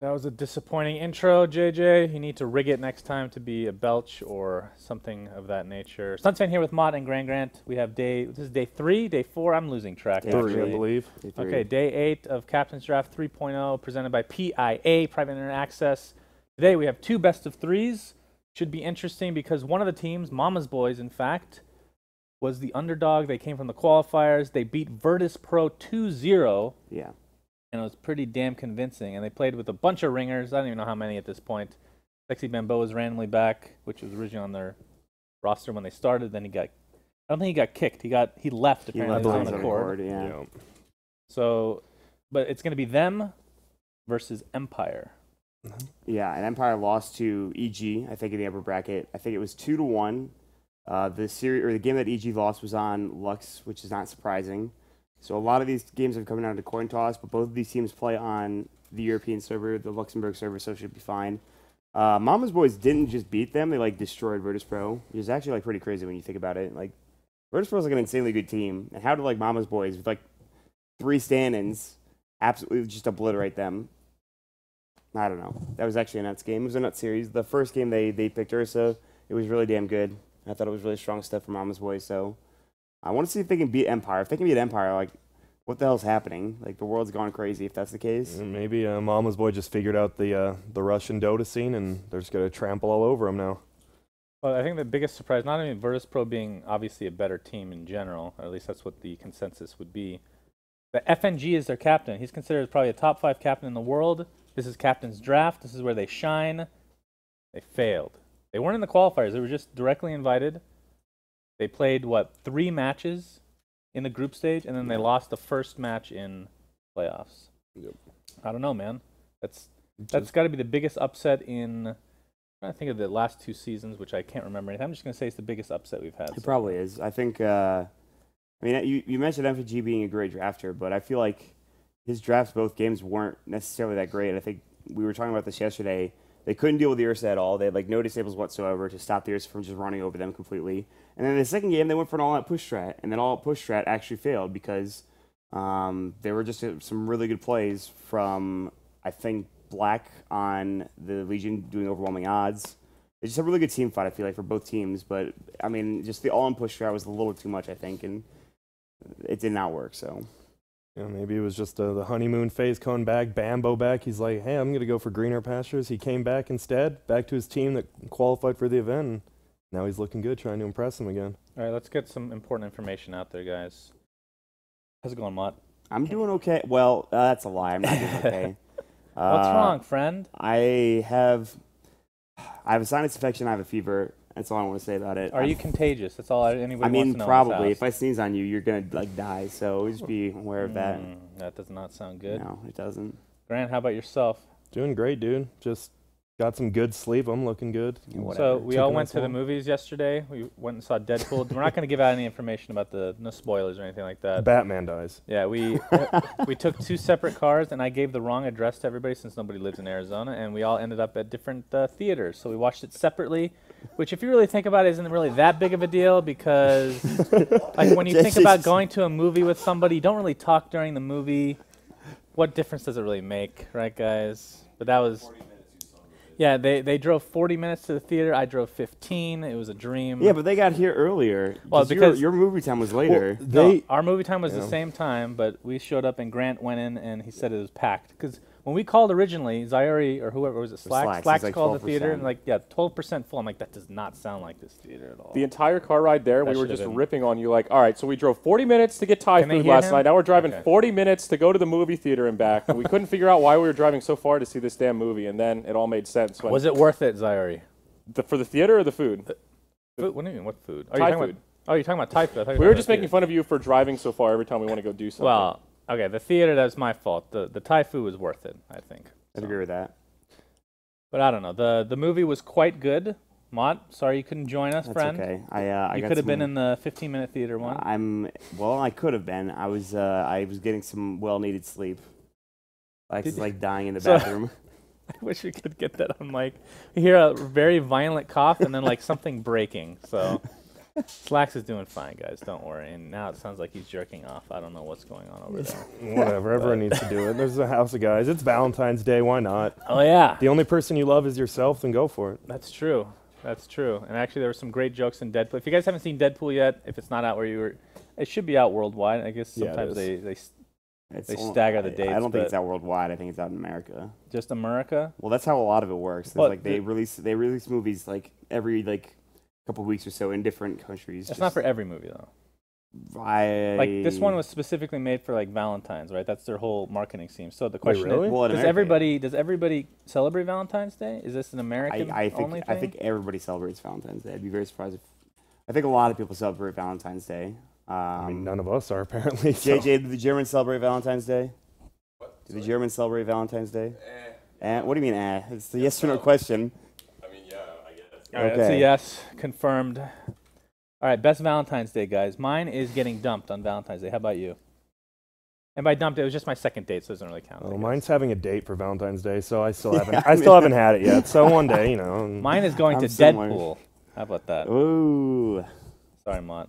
That was a disappointing intro, JJ. You need to rig it next time to be a belch or something of that nature. Sunsfan here with Mott and Grand Grant. We have day, this is day three, day four. I'm losing track. Day actually. three, I believe. Day. Okay, day eight of Captain's Draft 3.0, presented by PIA, Private Internet Access. Today we have two best of threes. Should be interesting because one of the teams, Mama's Boys, in fact, was the underdog. They came from the qualifiers. They beat Virtus Pro 2 0 Yeah. And it was pretty damn convincing. And they played with a bunch of ringers. I don't even know how many at this point. Sexy Bambo was randomly back, which was originally on their roster when they started. Then he got, I don't think he got kicked. He got he left He apparently left on on the the court. court, yeah. Yeah. So, but it's going to be them versus Empire. Yeah, and Empire lost to EG, I think, in the upper bracket. I think it was two to one. Uh, the series or the game that EG lost was on Lux, which is not surprising. So a lot of these games have come down to coin toss, but both of these teams play on the European server, the Luxembourg server, so it should be fine. Uh, Mama's Boys didn't just beat them; they like destroyed Virtus Pro, which is actually like pretty crazy when you think about it. Like Virtus Pro is like an insanely good team, and how did like Mama's Boys with like three stand-ins absolutely just obliterate them? I don't know. That was actually a nuts game. It was a nuts series. The first game they they picked Ursa. It was really damn good. I thought it was really strong stuff from Mama's Boys. So I want to see if they can beat Empire. If they can beat Empire, like what the hell's happening? Like the world's gone crazy. If that's the case, And Maybe uh, Mama's boy just figured out the uh, the Russian Dota scene, and they're just gonna trample all over him now. Well, I think the biggest surprise, not only Virtus Pro being obviously a better team in general, or at least that's what the consensus would be, but FNG is their captain. He's considered probably a top five captain in the world. This is captain's draft. This is where they shine. They failed. They weren't in the qualifiers. They were just directly invited. They played what three matches in the group stage, and then they lost the first match in playoffs. Yep. I don't know, man. That's that's got to be the biggest upset in. To think of the last two seasons, which I can't remember anything. I'm just going to say it's the biggest upset we've had. it so probably is. I think. Uh, I mean, you you mentioned FNG being a great drafter, but I feel like his drafts both games weren't necessarily that great. I think we were talking about this yesterday. They couldn't deal with the Ursa at all. They had like no disables whatsoever to stop the Ursa from just running over them completely. And then the second game, they went for an all-out push strat, and then all-out push strat actually failed because um, there were just uh, some really good plays from I think Black on the Legion doing overwhelming odds. It's just a really good team fight. I feel like for both teams, but I mean, just the all-in push strat was a little too much, I think, and it did not work. So Yeah, maybe it was just uh, the honeymoon phase coming back, Bambo back. He's like, hey, I'm going to go for greener pastures. He came back instead, back to his team that qualified for the event. And now he's looking good, trying to impress them again. All right, let's get some important information out there, guys. How's it going, Mott? I'm doing okay. Well, uh, that's a lie. I'm not doing okay. What's Uh, wrong, friend? I have, I have a sinus infection. I have a fever. That's all I want to say about it. Are I'm- you contagious? That's all I, anybody I mean, wants to know. in probably. If I sneeze on you, you're gonna like die. So just be aware of that. Mm, that does not sound good. No, it doesn't. Grant, how about yourself? Doing great, dude. Just got some good sleep. I'm looking good. Yeah, whatever. So we Took all went to the movies yesterday. We went and saw Deadpool. We're not going to give out any information about the no spoilers or anything like that. Batman dies. Yeah, we we took two separate cars, and I gave the wrong address to everybody since nobody lives in Arizona, and we all ended up at different uh, theaters. So we watched it separately, which, if you really think about it, isn't really that big of a deal because, like, when you think about going to a movie with somebody, you don't really talk during the movie. What difference does it really make, right, guys? But that was. Yeah, they, they drove 40 minutes to the theater. I drove 15. It was a dream. Yeah, but they got here earlier. Well, 'cause your- because- your, movie time was later. No, They our movie time was Yeah. the same time, but we showed up and Grant went in and he said it was packed. Because when we called originally, Zyori or whoever was it, Slacks, Slacks, Slacks, like called the theater and like, yeah, 12% full. I'm like, that does not sound like this theater at all. The entire car ride there, That we were just been- ripping on you like, all right, so we drove 40 minutes to get Thai Can food last him? night. Now we're driving Okay. 40 minutes to go to the movie theater and back. we couldn't figure out why we were driving so far to see this damn movie, and then it all made sense. When was it worth it, Zyori? the, for the theater or the food? Food? What do you mean? What food? Oh, Thai you're food. About, oh, you're talking about Thai food. I thought you We were were just making theater. fun of you for driving so far every time we want to go do something. Well, okay, the theater, that's my fault. The, the Thai food was worth it, I think. I'd So. agree with that. But I don't know. The, the movie was quite good. Mott, sorry you couldn't join us, That's friend. okay. I uh, I You could have been in the 15 minute theater one. I'm well. I could have been. I was. Uh, I was getting some well-needed sleep. Like Did- like dying in the So- bathroom. I wish we could get that on mic. You hear a very violent cough and then like something breaking. So Slacks is doing fine, guys. Don't worry. And now it sounds like he's jerking off. I don't know what's going on over there. Whatever. Everyone needs to do it. There's a house of guys. It's Valentine's Day. Why not? Oh yeah, The only person you love is yourself. Then go for it. that's true. That's true. And actually, there were some great jokes in Deadpool. If you guys haven't seen Deadpool yet, if it's not out where you were, it should be out worldwide. I guess Yeah, it sometimes is. they they s- It's They only- stagger the I- I don't think it's out worldwide. I think it's out in America. just America. Well, that's how a lot of it works. It's Well, like they the- release they release movies like every like couple weeks or so in different countries. It's not for every movie though. I, Like this one was specifically made for like Valentine's, right? That's their whole marketing scheme. So the question really? is, Well, does America, yeah. everybody does everybody celebrate Valentine's Day? Is this an American I, I think only I think everybody celebrates Valentine's Day. I'd be very surprised if I think a lot of people celebrate Valentine's Day. Um, I mean, none of us are apparently. so- JJ, do the Germans celebrate Valentine's Day? Do the Germans celebrate Valentine's Day? Eh. What do you mean, eh? It's the yes or no question. I mean, yeah, I guess. All right, that's a Okay. yes, confirmed. All right, best Valentine's Day, guys. Mine is getting dumped on Valentine's Day. How about you? And by dumped, it was just my second date, so it doesn't really count. I Well, mine's having a date for Valentine's Day, so I still haven't. I I still mean- haven't had it yet. So one day, you know. Mine is going I'm to similar. Deadpool. How about that? Ooh, Sorry, Mott.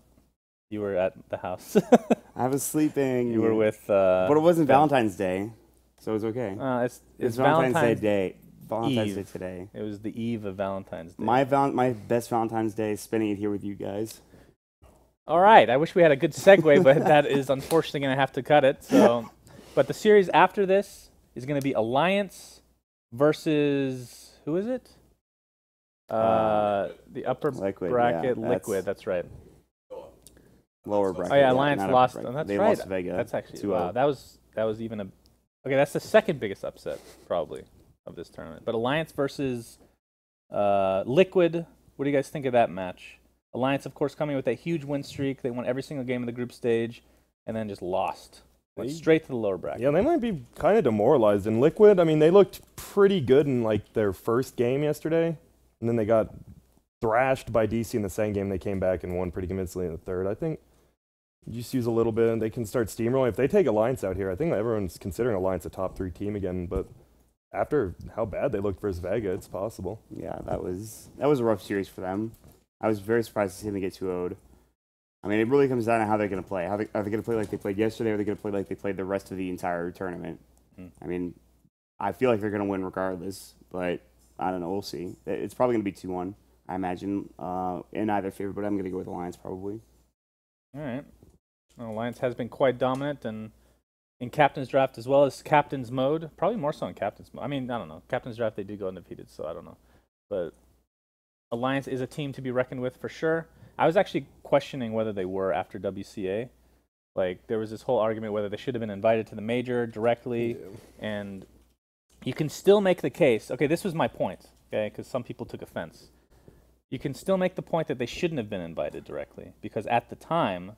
You were at the house. I was sleeping. you were with. Uh, But it wasn't Valentine's Day, so it was okay. Uh, it's, it's it's Valentine's, Valentine's Day. Valentine's Eve. Day today. It was the eve of Valentine's Day. My val- my best Valentine's Day is spending it here with you guys. All right. I wish we had a good segue, but that is unfortunately going to have to cut it. So, but the series after this is going to be Alliance versus who is it? Uh, the upper Liquid, bracket that's- liquid. That's right. Lower bracket. Oh yeah, yeah, Alliance upper lost. Oh, that's they right. lost Vega. That's actually wow. That was that was even a okay. That's the second biggest upset probably of this tournament. But Alliance versus uh, Liquid. What do you guys think of that match? Alliance, of course, coming with a huge win streak. They won every single game of the group stage, and then just lost. Went straight to the lower bracket. Yeah, they might be kind of demoralized. And Liquid, I mean, they looked pretty good in like their first game yesterday, and then they got thrashed by DC in the second game. They came back and won pretty convincingly in the third. I think you just use a little bit, and they can start steamrolling. If they take Alliance out here, I think everyone's considering Alliance a top three team again. But after how bad they looked versus Vega, it's possible. Yeah, that was that was a rough series for them. I was very surprised to see them get 2 0'd. I mean, it really comes down to how they're going to play. How they, are they going to play like they played yesterday, or are they going to play like they played the rest of the entire tournament? Hmm. I mean, I feel like they're going to win regardless, but I don't know. We'll see. It's probably going to be 2 1, I imagine, uh, in either favor, but I'm going to go with Alliance probably. All right. Well, Alliance has been quite dominant, and in captain's draft as well as captain's mode, probably more so in captain's mode. I mean, I don't know. Captain's draft they did go undefeated, so I don't know. But Alliance is a team to be reckoned with for sure. I was actually questioning whether they were after WCA. Like there was this whole argument whether they should have been invited to the major directly, and you can still make the case. Okay, this was my point. Okay, because some people took offense. You can still make the point that they shouldn't have been invited directly because at the time,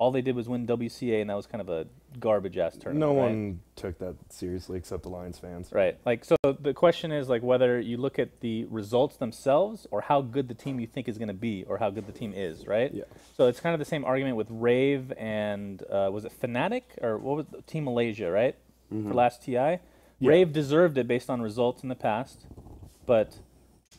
all they did was win WCA, and that was kind of a garbage ass tournament. no right? one took that seriously except the Alliance fans. Right. Like so the question is like whether you look at the results themselves or how good the team you think is going to be or how good the team is, right? Yeah. So it's kind of the same argument with Rave and uh, was it Fnatic or what was the, Team Malaysia, right? For last TI. Rave deserved it based on results in the past, but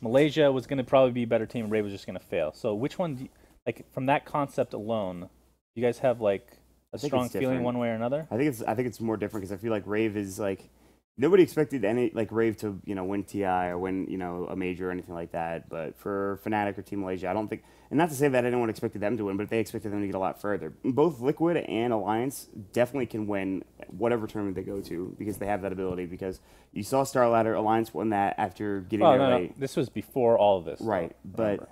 Malaysia was going to probably be a better team. Rave was just going to fail. So which one do you, like from that concept alone, you guys have like a strong feeling one way or another? I think it's I think it's more different because I feel like Rave is like nobody expected any like Rave to you know win TI or win you know a major or anything like that. But for Fnatic or Team Malaysia, I don't think. And not to say that anyone expected them to win, but they expected them to get a lot further. Both Liquid and Alliance definitely can win whatever tournament they go to because they have that ability. Because you saw Star Ladder, Alliance won that after getting Well, there no, no, this was before all of this. Right, but.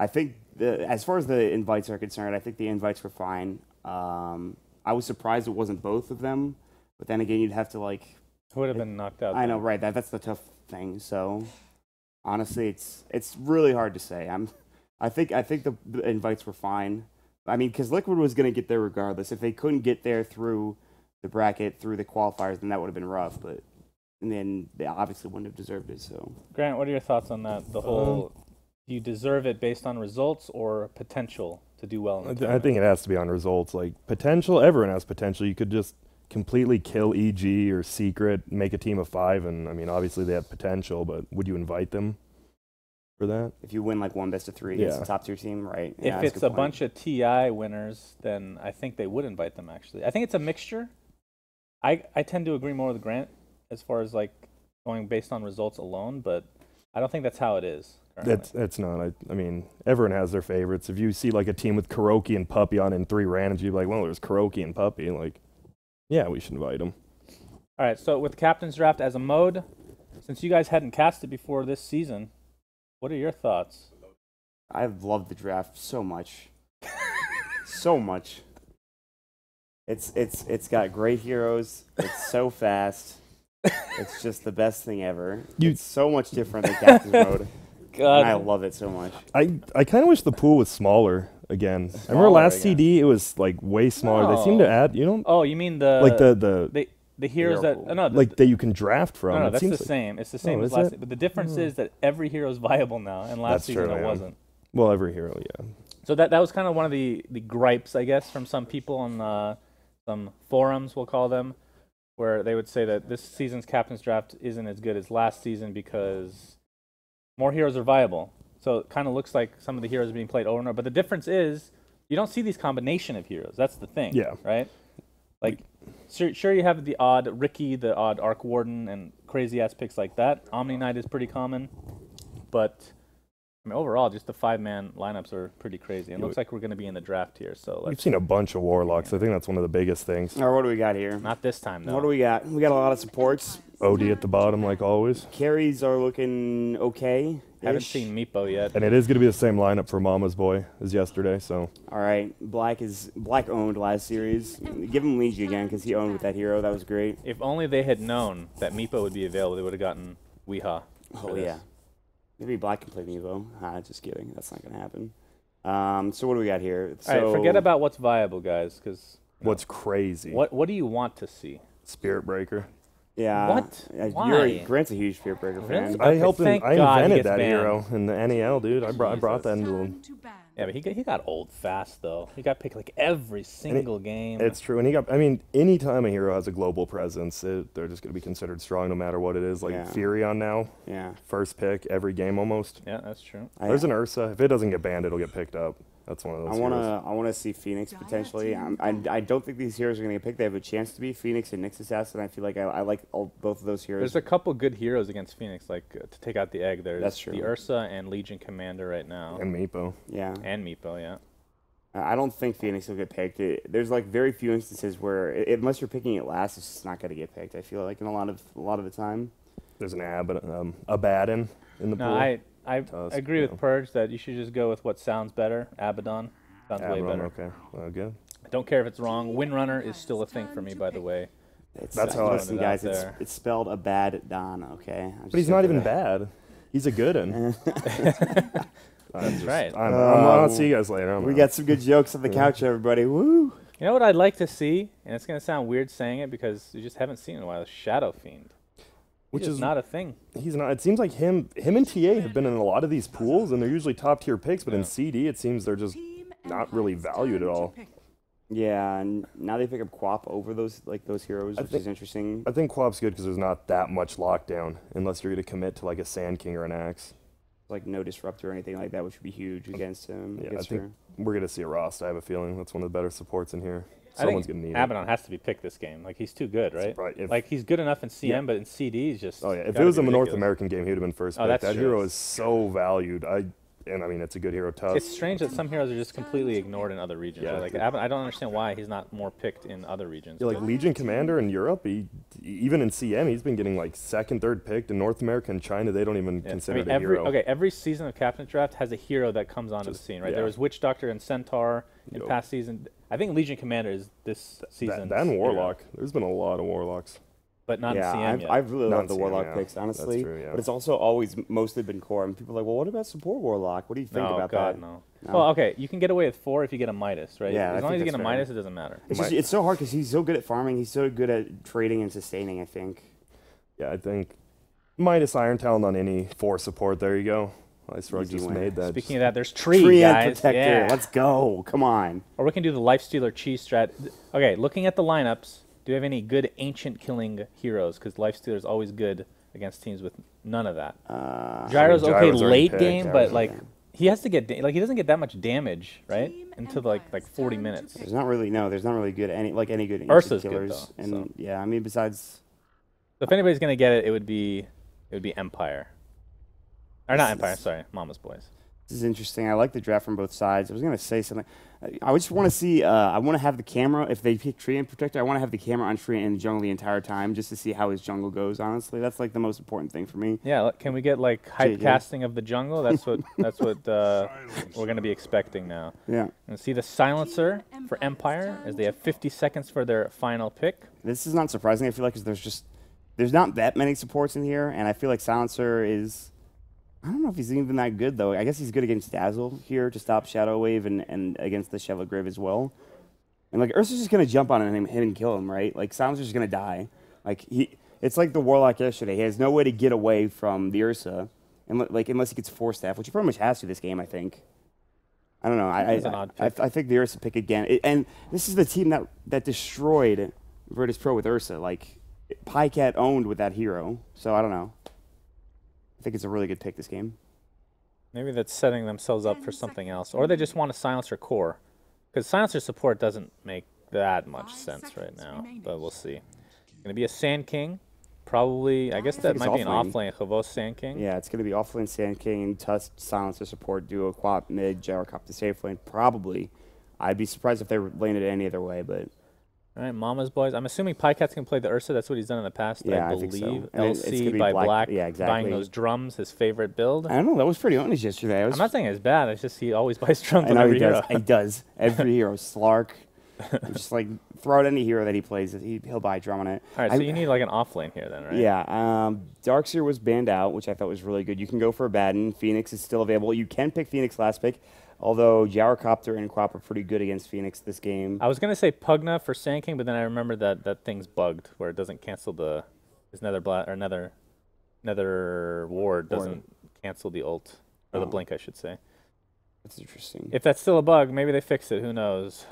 I think the, as far as the invites are concerned, I think the invites were fine. Um, I was surprised it wasn't both of them, but then again, you'd have to like. Who would have been knocked out? I know, right? That that's the tough thing. So honestly, it's it's really hard to say. I'm, I think I think the, the invites were fine. I mean, because Liquid was going to get there regardless. If they couldn't get there through the bracket through the qualifiers, then that would have been rough. But and then they obviously wouldn't have deserved it. So Grant, what are your thoughts on that? The whole, do you deserve it based on results or potential to do well in the I, th- I think it has to be on results. Like potential, everyone has potential. You could just completely kill EG or Secret, make a team of five, and I mean, obviously they have potential, but would you invite them? for that. If you win like one best of three against Yeah. a top tier team, right? if Yeah, that's it's good a point. bunch of TI winners, then I think they would invite them. Actually, I think it's a mixture. I I tend to agree more with Grant as far as like going based on results alone, but I don't think that's how it is. Currently. It's it's not. I, I mean, everyone has their favorites. If you see like a team with KuroKy and Puppey on in three randoms, you'd be like, well, there's KuroKy and Puppey. Like, yeah, we should invite them. All right, so with captain's draft as a mode, since you guys hadn't cast it before this season, what are your thoughts? I've loved the draft so much, so much. It's it's it's got great heroes. It's so fast. It's just the best thing ever. You- it's so much different than Captain's Mode, God, and I love it so much. I I kind of wish the pool was smaller again. I remember last again. CD it was like way smaller. They seem to add, you know, oh, you mean the like the the the the heroes Hero that pool. oh, no the, like that you can draft from. no, no that's seems the like- same. It's the same Oh, as last, it? but the difference Oh. is that every hero is viable now, and last That's season true, it yeah. wasn't. Well, every hero, yeah. So that that was kind of one of the the gripes, I guess, from some people on uh, some forums, we'll call them, where they would say that this season's captain's draft isn't as good as last season because more heroes are viable. So it kind of looks like some of the heroes are being played over and over. But the difference is you don't see these combination of heroes. That's the thing. Yeah. Right. Like, sure, sure you have the odd Riki, the odd Arc Warden, and crazy ass picks like that. Omni Knight is pretty common, but I mean, overall, just the five man lineups are pretty crazy. It looks like we're going to be in the draft here. So We've seen a bunch of warlocks. I think that's one of the biggest things. All right, what do we got here? not this time though. What do we got? We got a lot of supports. OD at the bottom, like always. Carries are looking okay. Haven't seen Meepo yet. And it is going to be the same lineup for Mama's Boy as yesterday. So All right, Black is Black owned last series. Give him Legion again because he owned with that hero. That was great. If only they had known that Meepo would be available, they would have gotten Weeha. Oh this. yeah. Maybe Black can play Meepo. Ah, just kidding. That's not gonna happen. Um, so what do we got here? All right, forget about what's viable, guys, because what's crazy? what what do you want to see? Spirit Breaker. Yeah. What? Uh, Why? You're a, Grant's a huge Spirit Breaker Really? fan. I Okay, helped him. thank I God he invented gets that banned. hero in the NEL, dude. I brought I brought that into him. Yeah, but he got, he got old fast though. He got picked like every single game. It's true, and he got. I mean, anytime a hero has a global presence, it, they're just going to be considered strong no matter what it is. Like Yeah. Furion now, Yeah. first pick every game almost. yeah, that's true. I, There's an Ursa. If it doesn't get banned, it'll get picked up. That's one of those. I want to. I want to see Phoenix potentially. I'm, I, I don't think these heroes are going to get picked. They have a chance to be Phoenix and Nyx Assassin. I feel like I, I like all, both of those heroes. There's a couple good heroes against Phoenix, like uh, to take out the egg. There's That's true. the Ursa and Legion Commander right now, and Meepo. yeah. and Meepo. Yeah, I don't think Phoenix will get picked. It, there's like very few instances where, i unless you're picking it last, it's just not going to get picked. I feel like in a lot of a lot of the time. There's an Ab, um, Abaddon in the no, pool. I I Tusk, agree with. Purge that you should just go with what sounds better. Abaddon sounds way better. Okay, well, good. I don't care if it's wrong. Windrunner is still a thing for me, by the way. It's, That's uh, how I- listen, Putting it out guys. It's, it's spelled a bad Don. Okay, I'm But he's not even that. bad. He's a good one. That's right. I'm, I'm, I'll Uh, see you guys later. I'm We out. got some good jokes on the couch, everybody. Woo! You know what I'd like to see, and it's gonna sound weird saying it because you just haven't seen it in a while. Shadow Fiend, which which is is not a thing. He's not. It seems like him, him and TA have been in a lot of these pools, and they're usually top tier picks. But in CD, it seems they're just not really valued at all. Yeah, and now they pick up Quap over those like those heroes, I which think- is interesting. I think Quap's good because there's not that much lockdown unless you're going to commit to like a Sand King or an Axe. Like no disruptor or anything like that, which would be huge against him. Yeah, I think her. we're going to see a Rost. I have a feeling that's one of the better supports in here. I Someone's think going to need Abaddon has to be picked this game. Like he's too good, right? Right, if- like he's good enough in CM, Yeah. but in CD he's just. it. Oh yeah, if it was a North. American game, he would have been first Oh, pick. that's That true. hero is so valued. I and I mean it's a good hero. Tusk. It's strange that some heroes are just completely ignored in other regions. Yeah. Like Abaddon, I don't understand why he's not more picked in other regions. Yeah, like Legion Commander in Europe, he, even in CM, he's been getting like second, third picked. In North America and China, they don't even Yeah. consider I mean, it every hero. okay, every season of Captain Draft has a hero that comes onto Just- the scene, right? yeah. There was Witch Doctor and Centaur in Yup. past season. I think Legion Commander is this season. That, that and Warlock. There's been a lot of Warlocks. but not yeah, in CM I've, yet. I've really Not loved the CM, Warlock yeah. picks, That's honestly. true, yeah. But it's also always mostly been core. And people are like, well, what about support Warlock? What do you think no, about God, that? no. No. Well, okay, you can get away with four if you get a Midas, right? Yeah, I as long think as you get a fair. Midas, it doesn't matter. It's just it's so hard because he's so good at farming. He's so good at trading and sustaining. I think. Yeah, I think Midas Iron Talon on any four support. There you go. IceFrog Easy just win. made that. Speaking of that, there's Tree, Tree guys. and Protector. Yeah. Let's go. Come on. Or we can do the Lifestealer Cheese strat. Okay, looking at the lineups, do we have any good ancient killing heroes? Because Lifestealer is always good against teams with none of that. Uh, Gyro's okay Gyro's late picked. game, Gyro's but like okay. he has to get da- like he doesn't get that much damage, right? Team Until like like 40 minutes. There's not really no. There's not really good any like any good instant Ursa's good, though, and so. yeah, I mean besides So if anybody's gonna get it, it would be it would be Empire. Or not Empire, is- sorry, Mama's Boys. This is interesting. I like the draft from both sides. I was gonna say something. I- I just want to see. Uh, I want to have the camera. If they pick Tree and Protector, I want to have the camera on Tree and the jungle the entire time, just to see how his jungle goes. Honestly, that's like the most important thing for me. Yeah, look, can we get like hype JJ. casting of the jungle? That's what that's what uh, we're gonna be expecting now. Yeah, And see the silencer for Empire as they have 50 seconds for their final pick. this is not surprising. I feel like 'cause there's just there's not that many supports in here, and I feel like Silencer is. I don't know if he's even that good though. I guess he's good against Dazzle here to stop Shadow Wave and, and against the Shallow Grave as well. And like Ursa's just gonna jump on him, him and kill him, right? Like Silencer's just gonna die. Like he, it's like the Warlock yesterday. He has no way to get away from the Ursa, and like unless he gets Force Staff, which he pretty much has to this game, I think. I don't know. I I, I. I think the Ursa pick again, It- and this is the team that that destroyed Virtus Pro with Ursa. Like Pycat owned with that hero, so I don't know. I think it's a really good pick this game. Maybe that's setting themselves up for something else, or they just want a silencer core, because silencer support doesn't make that much Five sense right now. remaining. But we'll see. Gonna be a Sand King, probably. I guess I that think might be an off-lane. off lane Chavos Sand King. Yeah, it's going to be offlane Sand King and Tusk Silencer support duo Quap mid Gyrocop to safe lane. Probably. I'd be surprised if they were lane it any other way, but All right, Mama's boys. I'm assuming Pycat's can play the Ursa. That's what he's done in the past. Yeah, I I think believe. so. LC be by Black- Black. yeah, Buying those drums, his favorite build. I don't know. That was pretty honest yesterday. I was I'm not saying it's bad. It's just he always buys drums I know every he does. hero. He does. Every hero. Slark. just like throw out any hero that he plays, he, he'll buy a drum on it. All right, I- so you need like an off lane here then, right? Yeah, um, Darkseer was banned out, which I thought was really good. You can go for a Baden. Phoenix is still available. You can pick Phoenix last pick, although Gyrocopter and Quap are pretty good against Phoenix this game. I was gonna say Pugna for Sand King, but then I remembered that that thing's bugged where it doesn't cancel the his nether bla- or nether nether ward doesn't cancel the ult or the Oh. blink, I should say. That's interesting. If that's still a bug, maybe they fix it. Who knows?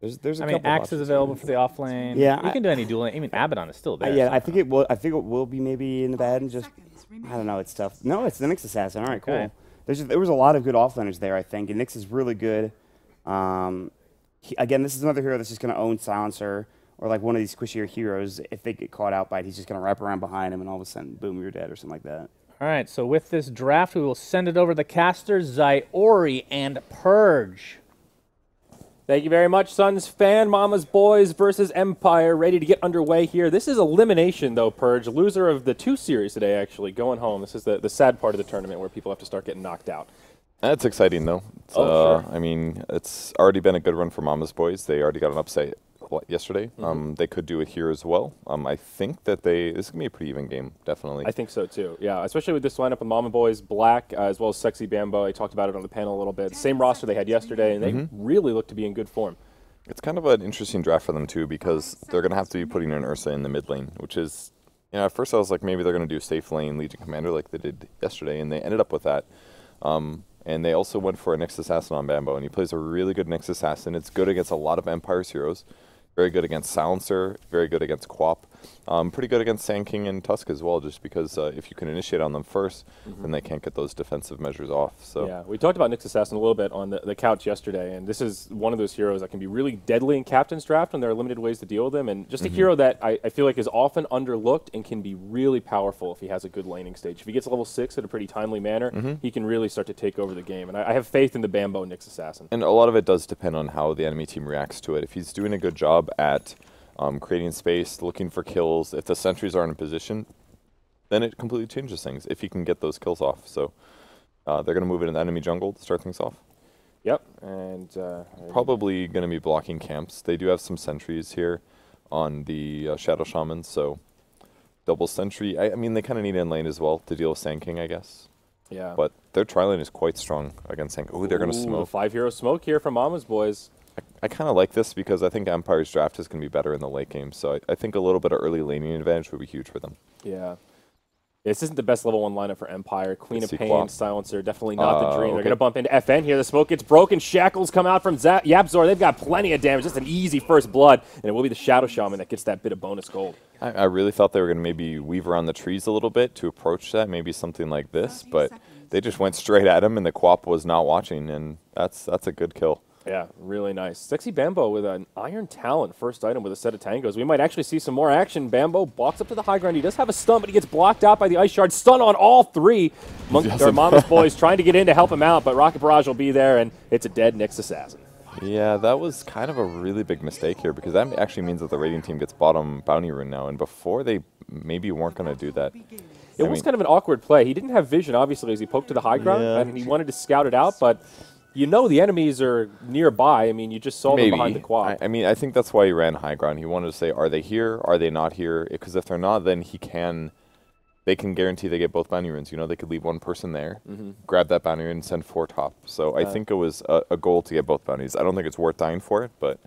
There's, there's a I mean, couple Axe is available for the off lane. Yeah, you I- can do any dual lane. Even Abaddon is still Uh, there. yeah, I think it will. I think it will be maybe in the bad and Just I don't know. It's tough. No, it's the Nyx Assassin. All right, cool. Okay. There's just, there was a lot of good offlaners there, I think, and Nyx is really good. Um, he, again, this is another hero that's just going to own Silencer or like one of these squishier heroes. If they get caught out by it, he's just going to wrap around behind him, and all of a sudden, boom, you're dead or something like that. All right, so with this draft, we will send it over to the casters, Zyori and Purge. Thank you very much, Sunsfan. Mama's Boys versus Empire, ready to get underway here. This is elimination, though, Purge. Loser of the two series today, actually, going home. This is the, the sad part of the tournament where people have to start getting knocked out. That's exciting, though. It's, Oh, uh, sure. I mean, it's already been a good run for Mama's Boys. They already got an upset yesterday. Mm-hmm. Um, they could do it here as well. Um, I think that they this is gonna be a pretty even game, definitely. I think so, too. Yeah, especially with this lineup of Mama Boys, Black, uh, as well as Sexy Bambo. I talked about it on the panel a little bit. Same roster they had yesterday, and they Mm-hmm. really look to be in good form. It's kind of an interesting draft for them too because they're gonna have to be putting an Ursa in the mid lane, which is, you know, at first I was like maybe they're gonna do safe lane Legion Commander like they did yesterday, and they ended up with that. Um, and they also went for a Nyx Assassin on Bambo, and he plays a really good Nyx Assassin. It's good against a lot of Empire's heroes. Very good against Silencer, very good against Quap. Um, pretty good against Sand King and Tusk as well, just because uh, if you can initiate on them 1st then they can't get those defensive measures off. So Yeah, we talked about Nyx Assassin a little bit on the, the couch yesterday, and this is one of those heroes that can be really deadly in Captain's Draft, and there are limited ways to deal with him. And just a hero that I, I feel like is often underlooked and can be really powerful if he has a good laning stage. If he gets level 6 at a pretty timely manner, he can really start to take over the game. And I, I have faith in the Bambo Nyx Assassin. And a lot of it does depend on how the enemy team reacts to it. If he's doing a good job at um, creating space, looking for kills, if the sentries aren't in position, then it completely changes things. If he can get those kills off, so uh, they're going to move it in the enemy jungle to start things off. Yep, and uh, Probably going to be blocking camps. They do have some sentries here on the uh, Shadow Shamans, so double sentry. I, I mean, they kind of need in lane as well to deal with Sand King, I guess. yeah. But their tri lane is quite strong against Sand King. Ooh, they're going to smoke. Five hero smoke here from Mama's Boys. I kind of like this because I think Empire's draft is going to be better in the late game. So I, I think a little bit of early laning advantage would be huge for them. Yeah. This isn't the best level one lineup for Empire. Queen of Pain, Silencer, definitely not the Uh, dream. They're going to bump into FN here. The smoke gets broken. Shackles come out from Zap- Yapzor. They've got plenty of damage. Just an easy first blood. And it will be the Shadow Shaman that gets that bit of bonus gold. I, I really thought they were going to maybe weave around the trees a little bit to approach that, maybe something like this, but they just went straight at him, and the Quap was not watching, and that's that's a good kill. Yeah, really nice. Sexy Bambo with an Iron Talon first item with a set of tangos. We might actually see some more action. Bambo walks up to the high ground. He does have a stun, but he gets blocked out by the Ice Shard. Stun on all three. Monk, or Mama's boys trying to get in to help him out, but Rocket Barrage will be there, and it's a dead Nyx Assassin. Yeah, that was kind of a really big mistake here because that actually means that the rating team gets bottom bounty rune now, and before they maybe weren't going to do that. It I was mean- kind of an awkward play. He didn't have vision, obviously, as he poked to the high ground, Yeah. and he wanted to scout it out, but you know the enemies are nearby. I mean, you just saw Maybe. them behind the quad. I, I mean, I think that's why he ran high ground. He wanted to say, are they here? Are they not here? Because if they're not, then he can. They can guarantee they get both bounty runes. You know, they could leave one person there, mm-hmm. grab that bounty rune, and send four top. So I think it was a, a goal to get both bounties. I don't think it's worth dying for it, but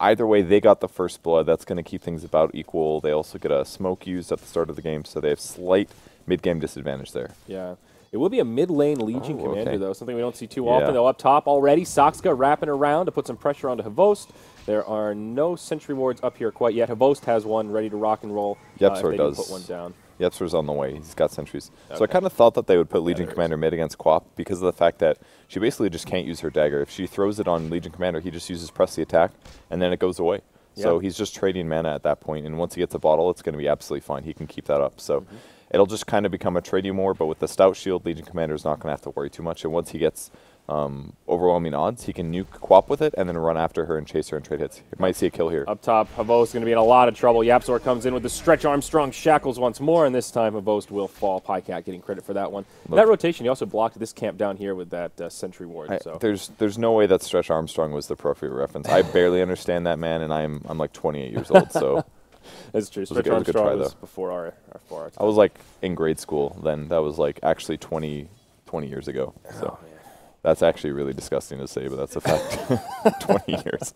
either way, they got the first blood. That's going to keep things about equal. They also get a smoke used at the start of the game, so they have slight mid-game disadvantage there. Yeah. It will be a mid lane Legion Oh, commander, okay. though, something we don't see too Yeah. often. Though up top already, Soxka wrapping around to put some pressure onto Havost. There are no sentry wards up here quite yet. Havost has one ready to rock and roll. Yep, uh, so if it they does. put one down. Yapzor's on the way. He's got sentries. So I kind of thought that they would put Legion is. Commander mid against Quap because of the fact that she basically just can't use her dagger. If she throws it on Legion Commander, he just uses press the attack, and then it goes away. So he's just trading mana at that point. and once he gets a bottle, it's going to be absolutely fine. He can keep that up. So Mm-hmm. It'll just kind of become a trading more. but with the Stout Shield, Legion Commander is not going to have to worry too much. And once he gets um, overwhelming odds, he can nuke Quap with it and then run after her and chase her and trade hits. You might see a kill here. Up top, Havost is going to be in a lot of trouble. Yapzor comes in with the stretch Armstrong shackles once more, and this time Havost will fall. Pycat getting credit for that one. Look- that rotation, he also blocked this camp down here with that uh, sentry ward. I, so There's there's no way that Stretch Armstrong was the appropriate reference. I barely understand that man, and I'm I'm like 28 years old, so that's true. a good- it was a good try, was though. before our, our, before our I was like in grade school then. That was like actually 20 20 years ago. So Oh, that's actually really disgusting to say, but that's a fact. 20 years.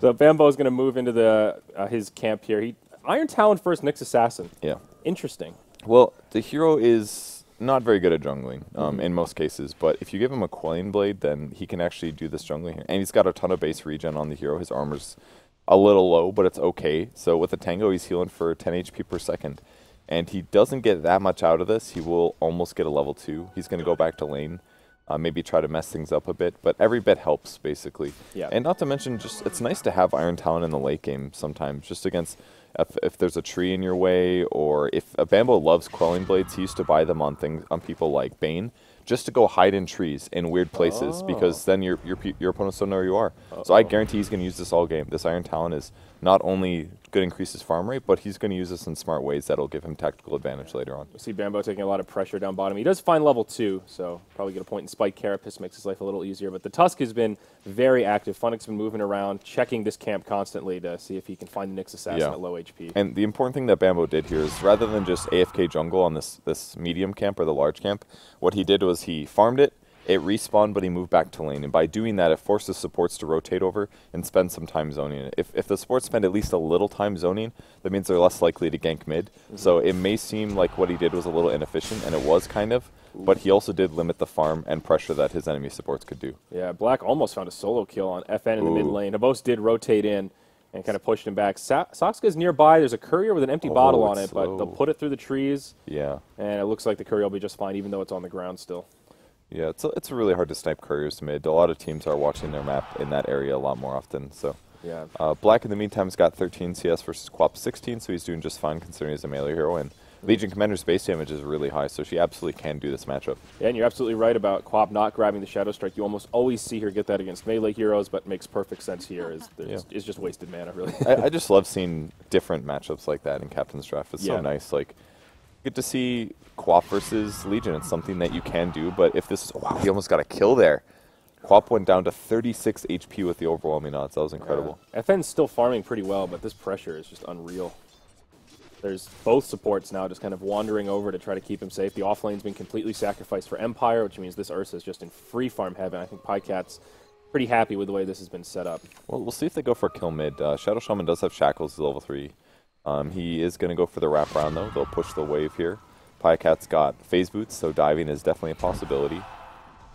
So Bambo is going to move into the uh, his camp here. He Iron Talon first, Nyx Assassin. Yeah. Interesting. Well, the hero is not very good at jungling um, Mm-hmm. in most cases, but if you give him a Quelling Blade, then he can actually do this jungling here. And he's got a ton of base regen on the hero. His armor's a little low, but it's okay. So with the Tango, he's healing for 10 HP per second. And he doesn't get that much out of this. He will almost get a level 2. He's going to go back to lane, uh, maybe try to mess things up a bit, but every bit helps, basically. Yeah. And not to mention, just it's nice to have Iron Talon in the late game sometimes, just against if, if there's a tree in your way, or if a Bambo loves quelling blades, he used to buy them on things on people like Bane, just to go hide in trees in weird places, because oh. then your your your opponents don't know where you are. So I oh. guarantee he's going to use this all game. This Iron Talon is not only good increase his farm rate, but he's going to use this in smart ways that'll give him tactical advantage later on. We see Bambo taking a lot of pressure down bottom. He does find level two, so probably get a point in Spike Carapace, makes his life a little easier. But the Tusk has been very active. Funnick's been moving around, checking this camp constantly to see if he can find the Nyx Assassin Yeah. at low HP. And the important thing that Bambo did here is rather than just AFK jungle on this this medium camp or the large camp, what he did was he farmed it, it respawned, but he moved back to lane. And by doing that, it forces supports to rotate over and spend some time zoning it. If, if the supports spend at least a little time zoning, that means they're less likely to gank mid. Mm-hmm. So it may seem like what he did was a little inefficient, and it was kind of, but he also did limit the farm and pressure that his enemy supports could do. Yeah, Black almost found a solo kill on FN in the mid lane. Habos did rotate in and kind of pushed him back. Sa- Soxka's nearby. There's a courier with an empty Oh, bottle on it, but they'll put it through the trees, Yeah. and it looks like the courier will be just fine, even though it's on the ground still. Yeah, it's, it's really hard to snipe couriers mid. A lot of teams are watching their map in that area a lot more often, so. Yeah. Uh, Black in the meantime has got 13 CS versus Quap 16, so he's doing just fine considering he's a melee hero. And Legion Commander's base damage is really high, so she absolutely can do this matchup. Yeah, and you're absolutely right about Quap not grabbing the Shadow Strike. You almost always see her get that against melee heroes, but makes perfect sense here. Is Yeah. just, it's just wasted mana, really. I, I just love seeing different matchups like that in Captain's Draft. It's Yeah. so nice. Like, get to see Quap versus Legion. It's something that you can do, but if this, wow, he almost got a kill there. Quap went down to 36 HP with the overwhelming odds. That was incredible. Yeah. FN's still farming pretty well, but this pressure is just unreal. There's both supports now just kind of wandering over to try to keep him safe. The offlane's been completely sacrificed for Empire, which means this Ursa is just in free farm heaven. I think Pycat's pretty happy with the way this has been set up. Well, we'll see if they go for a kill mid. Uh, Shadow Shaman does have Shackles, level 3. Um, he is going to go for the wraparound though. They'll push the wave here. Pycat's got phase boots, so diving is definitely a possibility.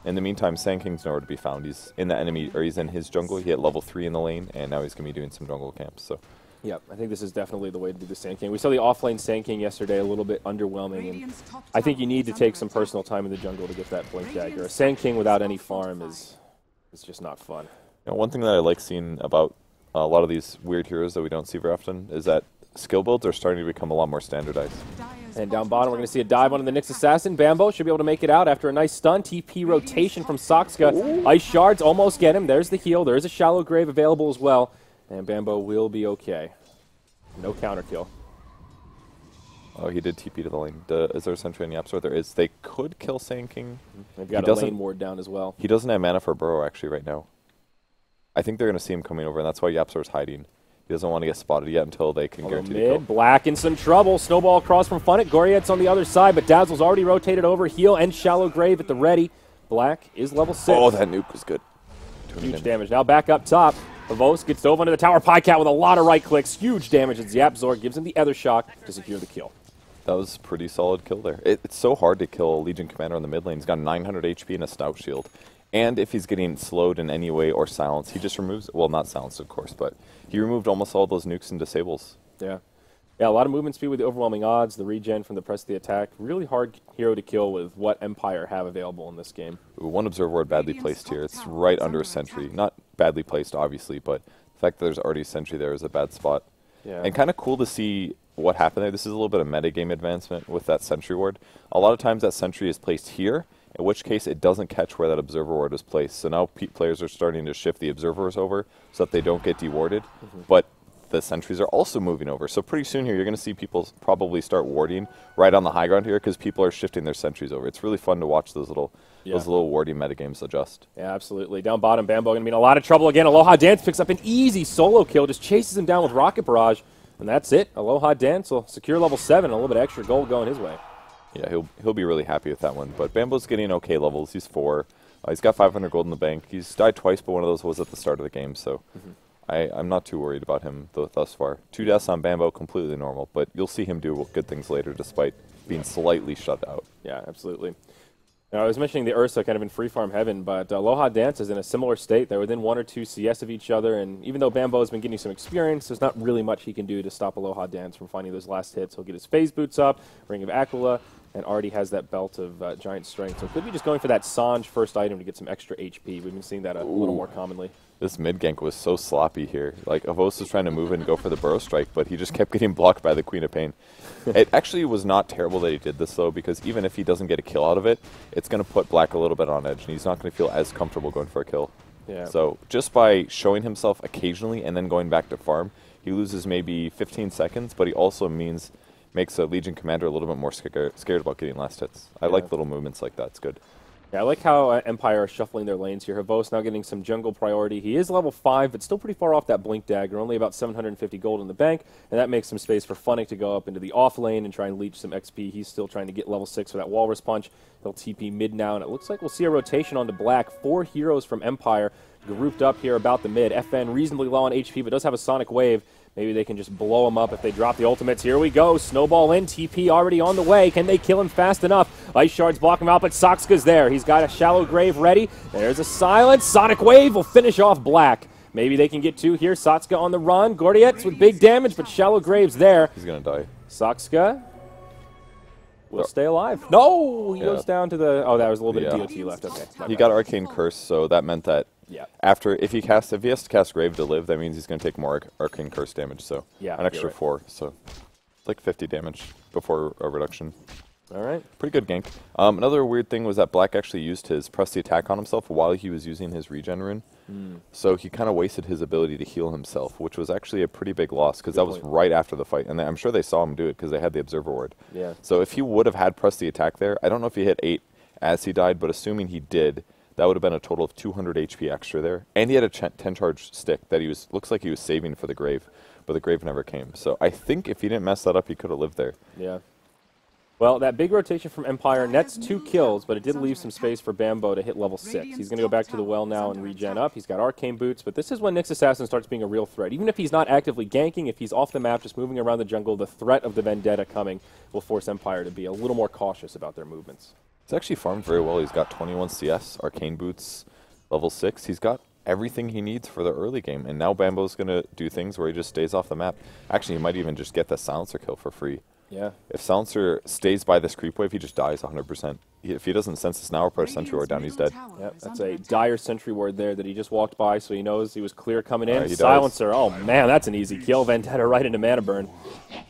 In the meantime, Sand King's nowhere to be found. He's in the enemy, or he's in his jungle. He hit level three in the lane, and now he's going to be doing some jungle camps. So Yep, I think this is definitely the way to do the Sand King. We saw the offlane Sand King yesterday, a little bit underwhelming, and I think you need to take some personal time in the jungle to get that Blink Dagger. A Sand King without any farm is is just not fun. You know, one thing that I like seeing about a lot of these weird heroes that we don't see very often is that skill builds are starting to become a lot more standardized. And down bottom, we're going to see a dive onto the Nyx Assassin. Bambo should be able to make it out after a nice stun. TP rotation from Soxka. Ice Shards almost get him. There's the heal. There is a Shallow Grave available as well. And Bambo will be okay. No counter kill. Oh, he did TP to the lane. Is there a sentry in the Yapzor? There is. They could kill Sand King. They've got a doesn't- lane ward down as well. He doesn't have mana for Burrow actually right now. I think they're going to see him coming over, and that's why Yapzor's hiding. He doesn't want to get spotted yet until they can Although guarantee the kill. mid, Black in some trouble. Snowball across from Funnet. Goriet's on the other side, but Dazzle's already rotated over. Heal and Shallow Grave at the ready. Black is level 6. Oh, that nuke was good. Tuning Huge in. damage. Now back up top. Pavos gets dove under the tower. Pycat with a lot of right clicks. Huge damage And Zapzor gives him the other shock to secure the kill. That was a pretty solid kill there. It, it's so hard to kill a Legion Commander on the mid lane. He's got 900 HP and a Stout Shield. And if he's getting slowed in any way or silenced, he just removes, well, not silenced, of course, but he removed almost all those nukes and disables. Yeah. Yeah, a lot of movement speed with the overwhelming odds, the regen from the press of the attack. Really hard hero to kill with what Empire have available in this game. One Observer Ward badly placed here. It's right under a sentry. Not badly placed, obviously, but the fact that there's already a sentry there is a bad spot. Yeah. And kind of cool to see what happened there. This is a little bit of metagame advancement with that sentry ward. A lot of times that sentry is placed here, in which case it doesn't catch where that observer ward is placed. So now players are starting to shift the observers over so that they don't get dewarded. Mm-hmm. But the sentries are also moving over. So pretty soon here, you're going to see people probably start warding right on the high ground here because people are shifting their sentries over. It's really fun to watch those little Yeah. those little warding metagames adjust. Yeah, absolutely. Down bottom, Bambo going to be in a lot of trouble again. Aloha Dance picks up an easy solo kill, just chases him down with Rocket Barrage, and that's it. Aloha Dance will secure level 7, a little bit extra gold going his way. Yeah, he'll he'll be really happy with that one. But Bambo's getting okay levels. He's four. Uh, he's got 500 gold in the bank. He's died twice, but one of those was at the start of the game. So I, I'm not too worried about him th- thus far. Two deaths on Bambo, completely normal. But you'll see him do good things later, despite being slightly shut out. Yeah, absolutely. Now, I was mentioning the Ursa kind of in free farm heaven, but uh, Aloha Dance is in a similar state. They're within one or two CS of each other, and even though Bambo has been getting some experience, there's not really much he can do to stop Aloha Dance from finding those last hits. He'll get his phase boots up, Ring of Aquila, and already has that belt of uh, giant strength. So could be just going for that Sange first item to get some extra HP. We've been seeing that a little more commonly. This mid gank was so sloppy here. Like Avos was trying to move and go for the burrow strike, but he just kept getting blocked by the Queen of Pain. it actually was not terrible that he did this though, because even if he doesn't get a kill out of it, it's going to put Black a little bit on edge, and he's not going to feel as comfortable going for a kill. Yeah. So just by showing himself occasionally and then going back to farm, he loses maybe 15 seconds, but he also means makes a Legion commander a little bit more scared, scared about getting last hits. I Yeah. like little movements like that. It's good. Yeah, I like how uh, Empire are shuffling their lanes here. Havos now getting some jungle priority. He is level 5, but still pretty far off that Blink Dagger, only about 750 gold in the bank, and that makes some space for Funnick to go up into the off lane and try and leech some XP. He's still trying to get level 6 for that Walrus Punch. He'll TP mid now, and it looks like we'll see a rotation onto Black. Four heroes from Empire grouped up here about the mid. FN reasonably low on HP, but does have a Sonic Wave. Maybe they can just blow him up if they drop the ultimates. Here we go. Snowball in. TP already on the way. Can they kill him fast enough? Ice Shards block him out, but Soxka's there. He's got a shallow grave ready. There's a silence. Sonic Wave will finish off Black. Maybe they can get two here. Sotska on the run. Gordiet's with big damage, but Shallow Grave's there. He's going to die. Soxka will Oh. stay alive. No! He Yeah. goes down to the. Oh, that was a little bit Yeah. of DOT left. Okay. He got Arcane Curse, so that meant that Yeah. after if he casts if he has to cast Grave to live, that means he's going to take more arc- Arcane Curse damage. So Yeah, an extra right. four, so it's like 50 damage before a reduction. All right. Pretty good gank. Um, another weird thing was that Black actually used his press the attack on himself while he was using his regen rune. Hmm. So he kind of wasted his ability to heal himself, which was actually a pretty big loss because that was right after the fight, and they- I'm sure they saw him do it because they had the observer ward. Yeah. So if he would have had press the attack there, I don't know if he hit eight as he died, but assuming he did, that would have been a total of 200 HP extra there, and he had a ch- 10 charge stick that he was looks like he was saving for the grave, but the grave never came. So I think if he didn't mess that up, he could have lived there. Yeah. Well, that big rotation from Empire nets two kills, but it did leave some space for Bambo to hit level six. He's going to go back to the well now and regen up. He's got arcane boots, but this is when Nyx Assassin starts being a real threat. Even if he's not actively ganking, if he's off the map, just moving around the jungle, the threat of the Vendetta coming will force Empire to be a little more cautious about their movements. He's actually farmed very well. He's got 21 CS, arcane boots, level six. He's got everything he needs for the early game, and now Bambo's going to do things where he just stays off the map. Actually, he might even just get the silencer kill for free. Yeah. If Silencer stays by this creep wave, he just dies 100%. If he doesn't sense this now or put a sentry ward down, he's dead. Yep, that's a dire sentry ward there that he just walked by, so he knows he was clear coming in. Alright, he does. Silencer, oh man, that's an easy kill. Vendetta right into mana burn.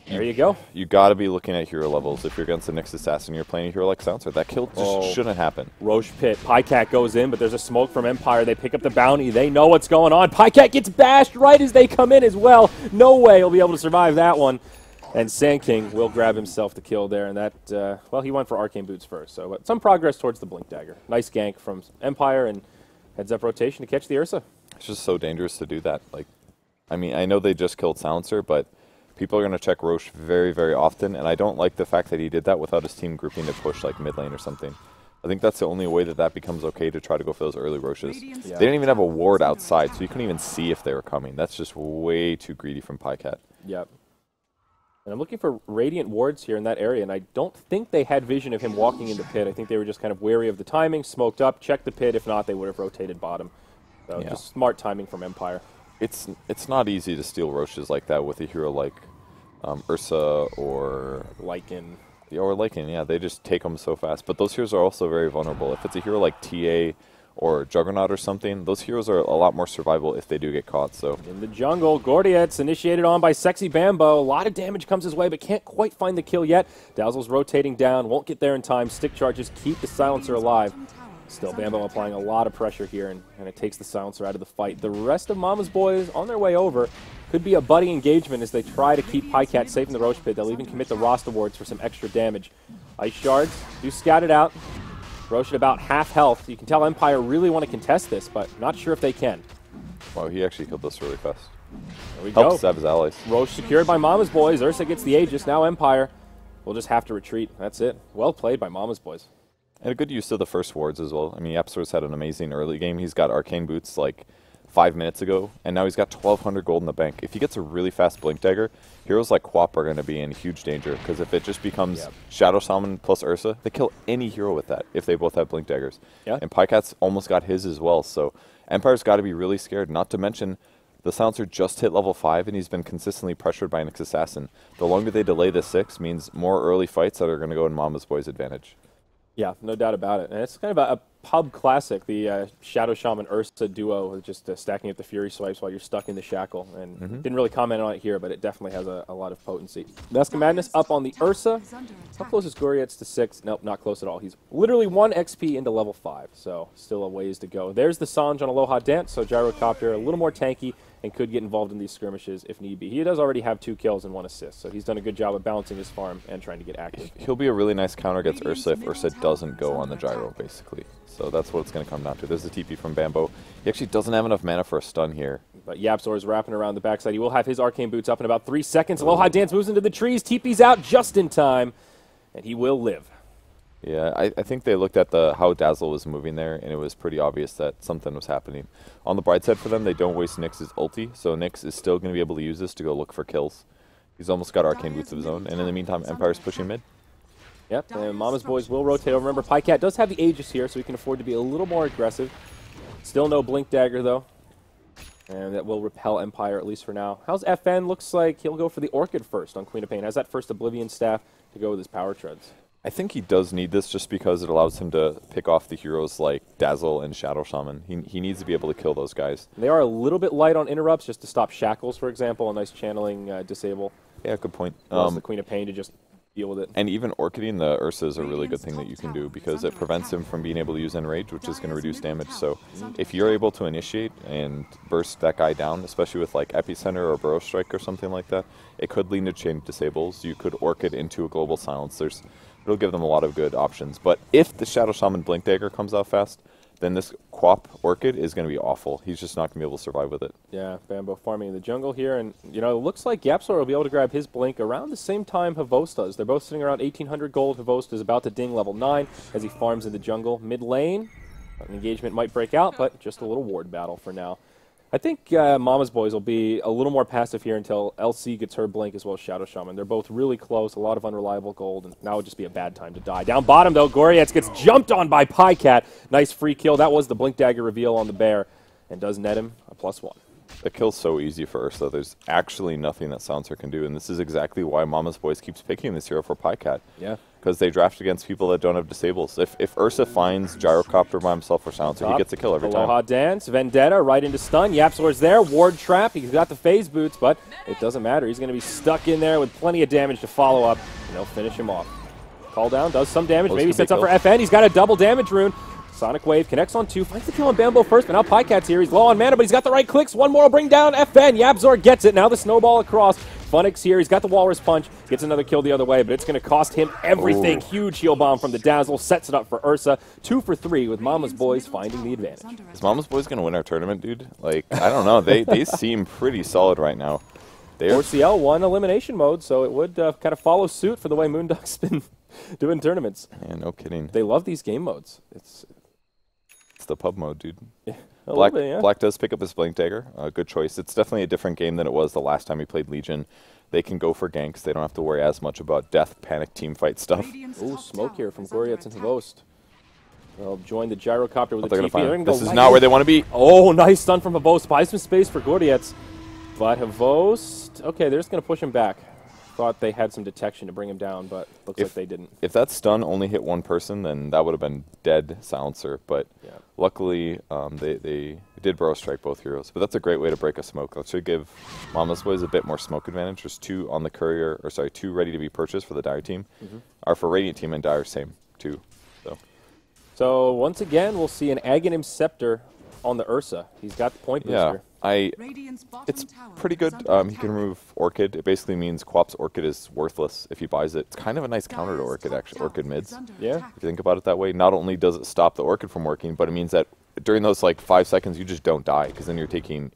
There you go. You got to be looking at hero levels. If you're against the Nyx Assassin, you're playing a hero like Silencer. That kill just Oh. shouldn't happen. Rosh pit. Pycat goes in, but there's a smoke from Empire. They pick up the bounty. They know what's going on. Pycat gets bashed right as they come in as well. No way he'll be able to survive that one. And Sand King will grab himself the kill there, and that uh, well, he went for arcane boots first. So but some progress towards the blink dagger. Nice gank from Empire and heads up rotation to catch the Ursa. It's just so dangerous to do that. Like, I mean, I know they just killed Silencer, but people are going to check Rosh very, very often, and I don't like the fact that he did that without his team grouping to push like mid lane or something. I think that's the only way that that becomes okay to try to go for those early Roshes. Yeah. They didn't even have a ward outside, so you couldn't even see if they were coming. That's just way too greedy from Pycat. Yep. And I'm looking for Radiant wards here in that area, and I don't think they had vision of him walking in the pit. I think they were just kind of wary of the timing, smoked up, checked the pit. If not, they would have rotated bottom. So Yeah. just smart timing from Empire. It's it's not easy to steal Roshes like that with a hero like um, Ursa or Lycan. Yeah, or Lycan, yeah, they just take them so fast. But those heroes are also very vulnerable. If it's a hero like TA or Juggernaut or something, those heroes are a lot more survivable if they do get caught. So In the jungle, Gordiet's initiated on by Sexy Bambo. A lot of damage comes his way, but can't quite find the kill yet. Dazzle's rotating down, won't get there in time. Stick charges keep the silencer alive. Still, Bambo applying a lot of pressure here, and, and it takes the silencer out of the fight. The rest of Mama's boys on their way over. Could be a buddy engagement as they try to keep Pycat safe in the Rosh Pit. They'll even commit the Rasta Wards for some extra damage. Ice Shards do scout it out. Rosh at about half health. You can tell Empire really want to contest this, but not sure if they can. wow, he actually killed this really fast. There we Helped go. his allies. Rosh secured by Mama's boys. Ursa gets the Aegis. Now Empire will just have to retreat. That's it. Well played by Mama's boys. And a good use of the first wards as well. I mean, Yapzor's had an amazing early game. He's got arcane boots like five minutes ago, and now he's got 1,200 gold in the bank. If he gets a really fast blink dagger, heroes like QoP are going to be in huge danger because if it just becomes Yep. Shadow Shaman plus Ursa, they kill any hero with that if they both have blink daggers. Yeah. And Pycat's almost got his as well, so Empire's got to be really scared. Not to mention. The silencer just hit level 5 and he's been consistently pressured by an assassin. The longer they delay the 6 means more early fights that are going to go in Mama's Boy's advantage. Yeah, no doubt about it. And it's kind of a, a pub classic, the uh, Shadow Shaman Ursa duo, with just uh, stacking up the Fury swipes while you're stuck in the shackle. And didn't really comment on it here, but it definitely has a, a lot of potency. Mask of Madness up on the Ursa. How close is Gorietz to six? Nope, not close at all. He's literally one XP into level five, so still a ways to go. There's the Sange on Aloha Dance, so Gyrocopter a little more tanky and could get involved in these skirmishes if need be. He does already have two kills and one assist, so he's done a good job of balancing his farm and trying to get active. He'll be a really nice counter against Ursa if Ursa doesn't go on the gyro, basically. So that's what it's going to come down to. There's a TP from Bambo. He actually doesn't have enough mana for a stun here. But Yapzor is wrapping around the backside. He will have his arcane boots up in about three seconds. Aloha Dance moves into the trees. TP's out just in time, and he will live. Yeah, I, I think they looked at the how Dazzle was moving there, and it was pretty obvious that something was happening. On the bright side for them, they don't waste Nyx's ulti, so Nyx is still going to be able to use this to go look for kills. He's almost got arcane boots of his own, and in the meantime, Empire's pushing mid. Yep, and Mama's boys will rotate over. Remember, Pycat does have the Aegis here, so he can afford to be a little more aggressive. Still no Blink Dagger, though. And that will repel Empire, at least for now. How's FN? Looks like he'll go for the Orchid first on Queen of Pain. Has that first Oblivion staff to go with his power treads. I think he does need this just because it allows him to pick off the heroes like Dazzle and Shadow Shaman. He, he needs to be able to kill those guys. They are a little bit light on interrupts, just to stop Shackles, for example. A nice channeling uh, disable. Yeah, good point. Um, the Queen of Pain to just deal with it. And even orchiding the Ursa is a really good thing that you can do because it prevents him from being able to use Enrage, which is going to reduce damage. So if you're able to initiate and burst that guy down, especially with like Epicenter or Burrow Strike or something like that, it could lead to chain disables. You could orchid into a global silence. There's, it'll give them a lot of good options. But if the Shadow Shaman Blink Dagger comes out fast, then this QoP Orchid is going to be awful. He's just not going to be able to survive with it. Yeah, Bambo farming in the jungle here, and you know, it looks like Yapzor will be able to grab his blink around the same time Havos does. They're both sitting around 1800 gold. Havos is about to ding level 9 as he farms in the jungle. Mid lane, an engagement might break out, but just a little ward battle for now. I think uh, Mama's Boys will be a little more passive here until LC gets her blink as well as Shadow Shaman. They're both really close, a lot of unreliable gold, and now would just be a bad time to die. Down bottom, though, Gorietz gets jumped on by Pycat. Nice free kill. That was the blink dagger reveal on the bear, and does net him a plus one. The kill's so easy for Ursa. There's actually nothing that Silencer can do, and this is exactly why Mama's Boys keeps picking this hero for Pycat. Yeah. Because they draft against people that don't have disables. If, if Ursa finds Gyrocopter by himself or Silencer, he gets a kill every Aloha time. dance, Vendetta right into stun. Yapzor's there, ward trap. He's got the phase boots, but it doesn't matter. He's going to be stuck in there with plenty of damage to follow up, and they'll finish him off. Call down does some damage. Most Maybe sets up for. FN. He's got a double damage rune. Sonic Wave connects on two, finds the kill on Bambo first, but now Pycat's here. He's low on mana, but he's got the right clicks. One more will bring down FN. Yapzor gets it. Now the snowball across. Funix here. He's got the Walrus Punch. Gets another kill the other way, but it's going to cost him everything. Ooh. Huge heal bomb from the Dazzle. Sets it up for Ursa. Two for three with Mama's Boys finding the advantage. Is Mama's Boys going to win our tournament, dude? Like, I don't know. They, they seem pretty solid right now. They're, Or CL won elimination mode, so it would uh, kind of follow suit for the way Moonduck's been doing tournaments. yeah, no kidding. They love these game modes. It's the pub mode, dude. a Black, little bit, yeah. Black does pick up his Blink Dagger. Uh, good choice. It's definitely a different game than it was the last time we played Legion. They can go for ganks. They don't have to worry as much about death, panic, team fight stuff. Ooh, smoke here from Gorietz and Havost. They'll join the gyrocopter with But a they're TP. gonna gonna this go is right not where they want to be. Oh, nice stun from Havost. Buys some space for Gorietz. But Havost, okay, they're just going to push him back. Thought they had some detection to bring him down, but looks like they didn't. If that stun only hit one person, then that would have been dead silencer. But Yeah. luckily, um, they, they did burrow strike both heroes. But that's a great way to break a smoke. That should give Mama's Boys a bit more smoke advantage. There's two on the courier, or sorry, two ready to be purchased for the Dire team. Mm-hmm. Are for Radiant team and Dire same two. So So once again, we'll see an Aghanim Scepter on the Ursa. He's got the point yeah, booster. I It's pretty good. Um, he can remove Orchid. It basically means QoP's Orchid is worthless if he buys it. It's kind of a nice counter to Orchid, actually. Orchid mids. Yeah. If you think about it that way, not only does it stop the Orchid from working, but it means that during those like five seconds, you just don't die because then you're taking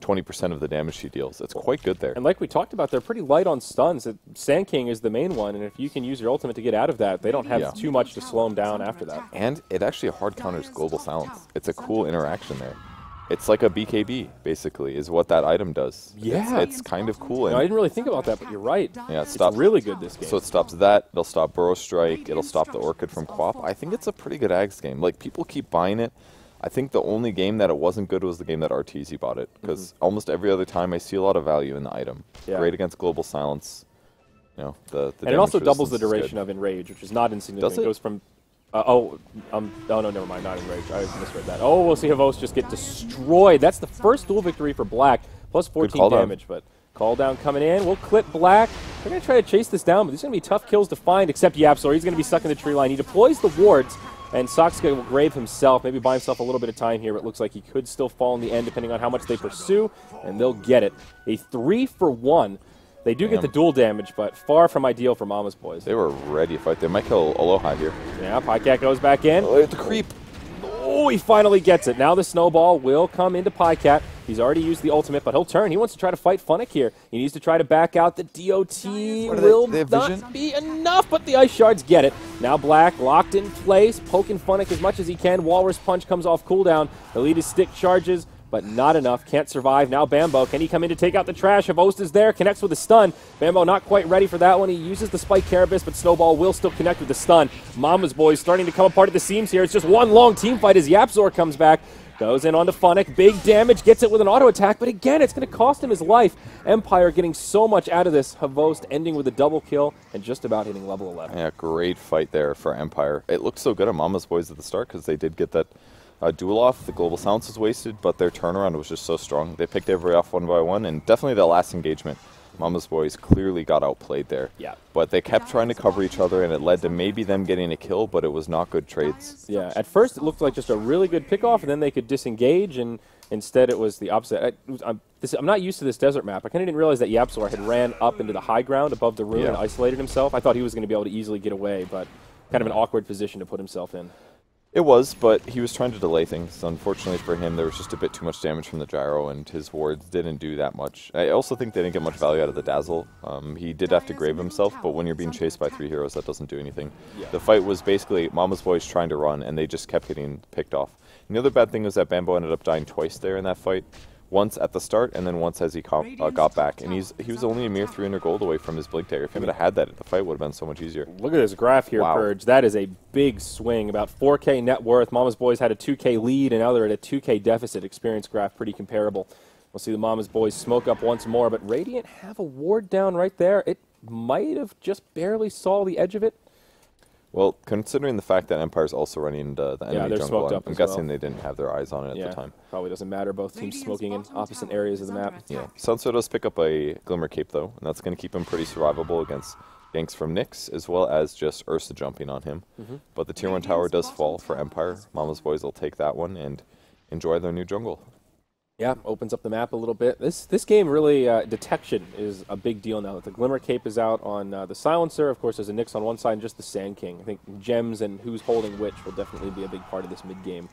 20% of the damage she deals. It's quite good there. And like we talked about, they're pretty light on stuns. Sand King is the main one, and if you can use your ultimate to get out of that, they don't have Yeah. too much to slow them down after that. And it actually hard counters Global Silence. It's a cool interaction there. It's like a BKB, basically, is what that item does. Yeah. It's, kind of cool. No, I didn't really think about that, but you're right. Yeah, It's stop. really good this game. So it stops that. It'll stop Burrow Strike. It'll stop the Orchid from QoP. I think it's a pretty good Ags game. Like people keep buying it. I think the only game that it wasn't good was the game that RTZ bought it because mm-hmm. almost every other time I see a lot of value in the item. Yeah. Great against Global Silence. You know the. the and it also doubles the duration of Enrage, which is not insignificant. Does it? goes from. Uh, oh, um, oh no, never mind, not Enrage. I misread that. Oh, we'll see Havos just get destroyed. That's the first duel victory for Black, plus 14 call down. damage. But call down coming in. We'll clip Black. They're going to try to chase this down, but these are going to be tough kills to find, except Yapzor. He's going to be stuck in the tree line. He deploys the wards, and Soxka will grave himself, maybe buy himself a little bit of time here, but it looks like he could still fall in the end, depending on how much they pursue, and they'll get it. A three for one. They do get the duel damage, but far from ideal for Mama's boys. They were ready to fight. They might kill Aloha here. Yeah, Pycat goes back in. Oh, the creep. Oh, he finally gets it. Now the snowball will come into Pycat. He's already used the ultimate, but he'll turn. He wants to try to fight Funnick here. He needs to try to back out. The DOT What are they- will they not be enough, but the ice shards get it. Now Black locked in place, poking Funnick as much as he can. Walrus punch comes off cooldown. Elite stick charges, but not enough. Can't survive. Now Bambo, can he come in to take out the trash? Havost is there, connects with a stun. Bambo not quite ready for that one. He uses the spike Carapace, but Snowball will still connect with the stun. Mama's boys starting to come apart at the seams here. It's just one long team fight as Yapzor comes back. Goes in onto Funnick. Big damage. Gets it with an auto attack. But again, it's going to cost him his life. Empire getting so much out of this. Havost ending with a double kill and just about hitting level 11. Yeah, great fight there for Empire. It looked so good on Mama's Boys at the start because they did get that uh, duel off. The global silence was wasted, but their turnaround was just so strong. They picked everybody off one by one, and definitely that last engagement, Mama's Boys clearly got outplayed there. Yeah. But they kept trying to cover each other, and it led to maybe them getting a kill, but it was not good trades. Yeah, at first it looked like just a really good pickoff, and then they could disengage, and instead it was the opposite. I, I'm, this, I'm not used to this desert map. I kind of didn't realize that Yapzor had ran up into the high ground above the rune and isolated himself. I thought he was going to be able to easily get away, but kind of an awkward position to put himself in. It was, but he was trying to delay things. Unfortunately for him, there was just a bit too much damage from the gyro, and his wards didn't do that much. I also think they didn't get much value out of the dazzle. Um, he did have to grave himself, but when you're being chased by three heroes, that doesn't do anything. The fight was basically Mama's boys trying to run, and they just kept getting picked off. And the other bad thing was that Bambo ended up dying twice there in that fight. Once at the start, and then once as he cop, uh, got back. And he's he was only a mere 300 gold away from his blink dagger. If he would have had that, the fight would have been so much easier. Look at this graph here, Wow. Purge. That is a big swing. About 4K net worth. Mama's Boys had a 2K lead, and now they're at a 2K deficit. Experience graph pretty comparable. We'll see the Mama's Boys smoke up once more, but Radiant have a ward down right there. It might have just barely saw the edge of it. Well, considering the fact that Empire's also running the, the enemy they're jungle, smoked I'm, I'm guessing well. they didn't have their eyes on it at yeah, the time. probably doesn't matter. Both teams smoking in opposite areas of the map. Yeah. Sunso does pick up a Glimmer Cape, though, and that's going to keep him pretty survivable against ganks from Nyx, as well as just Ursa jumping on him. Mm-hmm. But the Tier 1 tower does fall for Empire. Mama's Boys will take that one and enjoy their new jungle. Yeah, opens up the map a little bit. This this game really uh, detection is a big deal now that the Glimmer Cape is out on uh, the Silencer. Of course, there's a Nyx on one side and just the Sand King. I think gems and who's holding which will definitely be a big part of this mid game.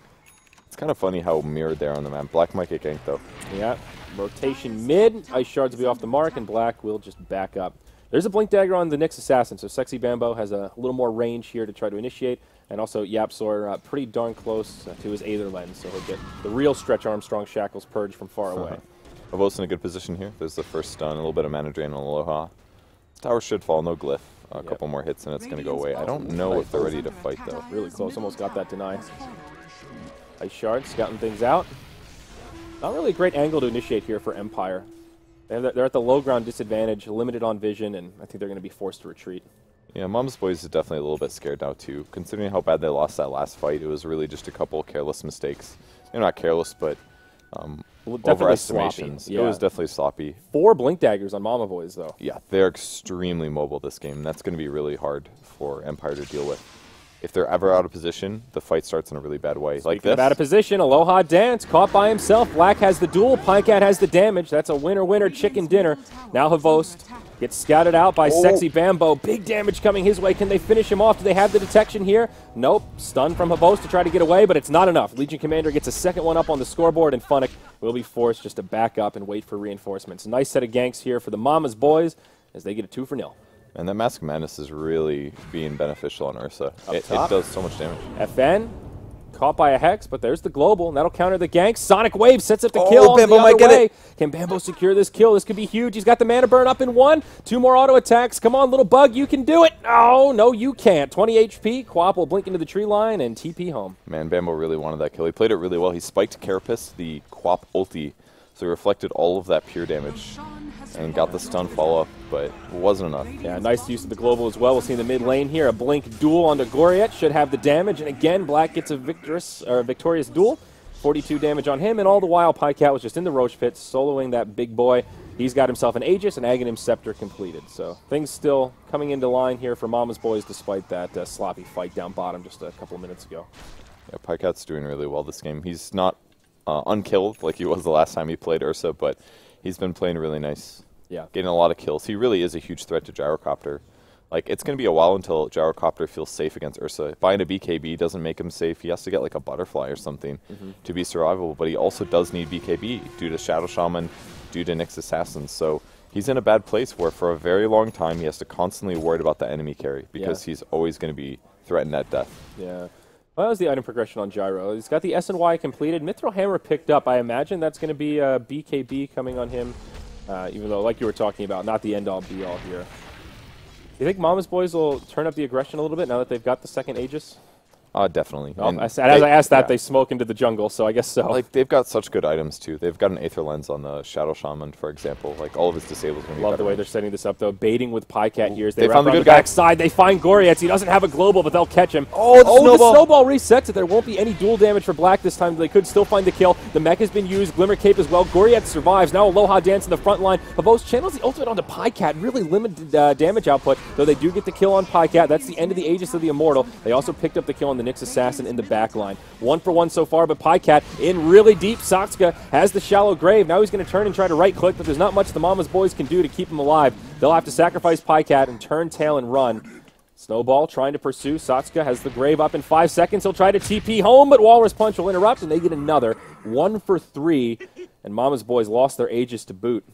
It's kind of funny how mirrored they are on the map. Black might get ganked, though. Yeah, rotation mid. Ice shards will be off the mark, and Black will just back up. There's a blink dagger on the Nyx assassin, so Sexy Bambo has a little more range here to try to initiate. And also Yapzor uh, pretty darn close uh, to his Aether lens, so he'll get the real Stretch Armstrong shackles purged from far away. Avos in a good position here. There's the first stun, a little bit of mana drain on Aloha. Tower should fall, no glyph. A Yep. couple more hits and it's going to go away. I don't know if they're ready to fight, though. Really close, almost got that deny. Ice Shard scouting things out. Not really a great angle to initiate here for Empire. They're, they're at the low ground disadvantage, limited on vision, and I think they're going to be forced to retreat. Yeah, Mom's Boys is definitely a little bit scared now too. Considering how bad they lost that last fight, it was really just a couple careless mistakes. They're not careless, but um, Well, overestimations. sloppy, It was definitely sloppy. Four Blink Daggers on Mama Boys, though. Yeah, they're extremely mobile this game. That's going to be really hard for Empire to deal with. If they're ever out of position, the fight starts in a really bad way. like Speaking this. out of position, Aloha Dance caught by himself. Black has the duel. Pycat has the damage. That's a winner winner chicken dinner. Now Havost gets scouted out by Oh. Sexy Bambo. Big damage coming his way. Can they finish him off? Do they have the detection here? Nope. Stun from Havost to try to get away, but it's not enough. Legion Commander gets a second one up on the scoreboard, and Funnick will be forced just to back up and wait for reinforcements. Nice set of ganks here for the Mama's boys as they get a two for nil. And that Mask of Madness is really being beneficial on Ursa. It, it does so much damage. FN caught by a hex, but there's the global, and that'll counter the gank. Sonic Wave sets up the Oh, kill. on Bambo the might other get way. it. Can Bambo secure this kill? This could be huge. He's got the mana burn up in one. Two more auto attacks. Come on, little bug, you can do it. No, no, you can't. 20 HP. QoP will blink into the tree line and TP home. Man, Bambo really wanted that kill. He played it really well. He spiked Carapace, the QoP ulti, so he reflected all of that pure damage and got the stun follow up, but it wasn't enough. Yeah, nice use of the global as well. We'll see in the mid lane here a blink duel onto Goriet should have the damage, and again Black gets a victorious or victorious duel. 42 damage on him, and all the while Pycat was just in the Rosh pit, soloing that big boy. He's got himself an Aegis and Aghanim Scepter completed. So things still coming into line here for Mama's Boys despite that uh, sloppy fight down bottom just a couple of minutes ago. Yeah, Pycat's doing really well this game. He's not uh, unkilled like he was the last time he played Ursa, but he's been playing really nice. Yeah. Getting a lot of kills. He really is a huge threat to Gyrocopter. Like, it's going to be a while until Gyrocopter feels safe against Ursa. Buying a BKB doesn't make him safe. He has to get, like, a butterfly or something mm-hmm. to be survivable, but he also does need BKB due to Shadow Shaman, due to Nyx Assassins. So he's in a bad place where, for a very long time, he has to constantly worry about the enemy carry because Yeah. he's always going to be threatened at death. Yeah. Well, that was the item progression on Gyro. He's got the S and Y completed. Mithril Hammer picked up. I imagine that's going to be a BKB coming on him, uh, even though, like you were talking about, not the end all be all here. You think Mama's Boys will turn up the aggression a little bit now that they've got the second Aegis? Uh, definitely. And as, as they- I asked that, yeah. they smoke into the jungle, so I guess so. like they've got such good items too. They've got an Aether Lens on the Shadow Shaman, for example. Like all of his disables. Are gonna be Love the way they're setting this up, though. Baiting with Pycat here as they, They found the good guy. backside. They find Gorietz. He doesn't have a global, but they'll catch him. Oh, the oh snowball. the snowball resets it. There won't be any duel damage for Black this time. They could still find the kill. The mech has been used. Glimmer Cape as well. Gorietz survives. Now Aloha Dance in the front line. Havos channels the ultimate onto Pycat. Really limited uh, damage output, though they do get the kill on Pycat. That's the end of the Aegis of the Immortal. They also picked up the kill on the Nyx Assassin in the back line. One for one so far, but Pycat in really deep. Soxka has the shallow grave. Now he's going to turn and try to right click, but there's not much the Mama's boys can do to keep him alive. They'll have to sacrifice Pycat and turn tail and run. Snowball trying to pursue. Satsuka has the grave up in five seconds. He'll try to TP home, but Walrus Punch will interrupt, and they get another one for three. And Mama's boys lost their Aegis to boot.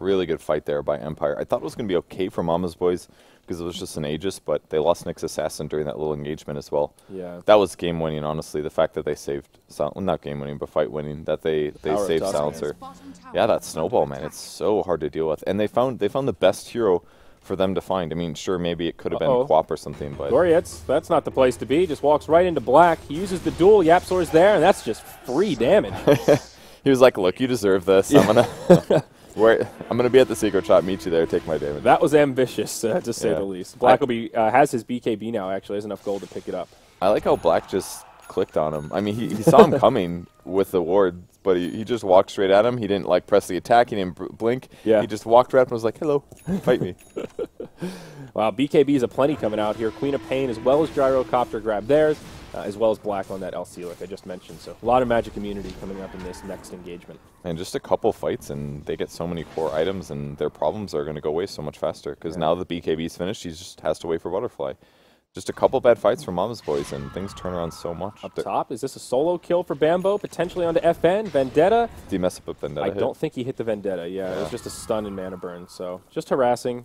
Really good fight there by Empire. I thought it was going to be okay for Mama's Boys because it was just an Aegis, but they lost Nyx Assassin during that little engagement as well. Yeah. That was game winning, honestly. The fact that they saved, Sil- well, not game winning, but fight winning, that they, they Power saved. Silencer. Yeah, that snowball, man, it's so hard to deal with. And they found they found the best hero for them to find. I mean, sure, maybe it could have been QoP or something, but Gorietz, that's not the place to be. Just walks right into black. He uses the duel. Yapzor's there, and that's just free damage. he was like, "Look, you deserve this. I'm gonna, where, I'm gonna be at the secret shop. Meet you there. Take my damage." that was ambitious, uh, to say Yeah. the least. Black I- will be uh, has his BKB now. Actually, has enough gold to pick it up. I like how Black just clicked on him. I mean, he, he saw him coming with the ward, but he, he just walked straight at him. He didn't like press the attack. He didn't blink. Yeah. He just walked right up and was like, "Hello, fight me." Wow, BKB is a plenty coming out here. Queen of Pain as well as Gyrocopter grab theirs, uh, as well as Black on that LC like I just mentioned. So a lot of Magic immunity coming up in this next engagement. and just a couple fights, and they get so many core items, and their problems are going to go away so much faster. Because now the BKB's finished, he just has to wait for Butterfly. Just a couple bad fights from Mama's Boys, and things turn around so much. Up They're- top, is this a solo kill for Bambo? Potentially onto FN. Vendetta. Do you mess up a Vendetta I hit? don't think he hit the Vendetta. Yeah, it was just a stun and mana burn. So just harassing.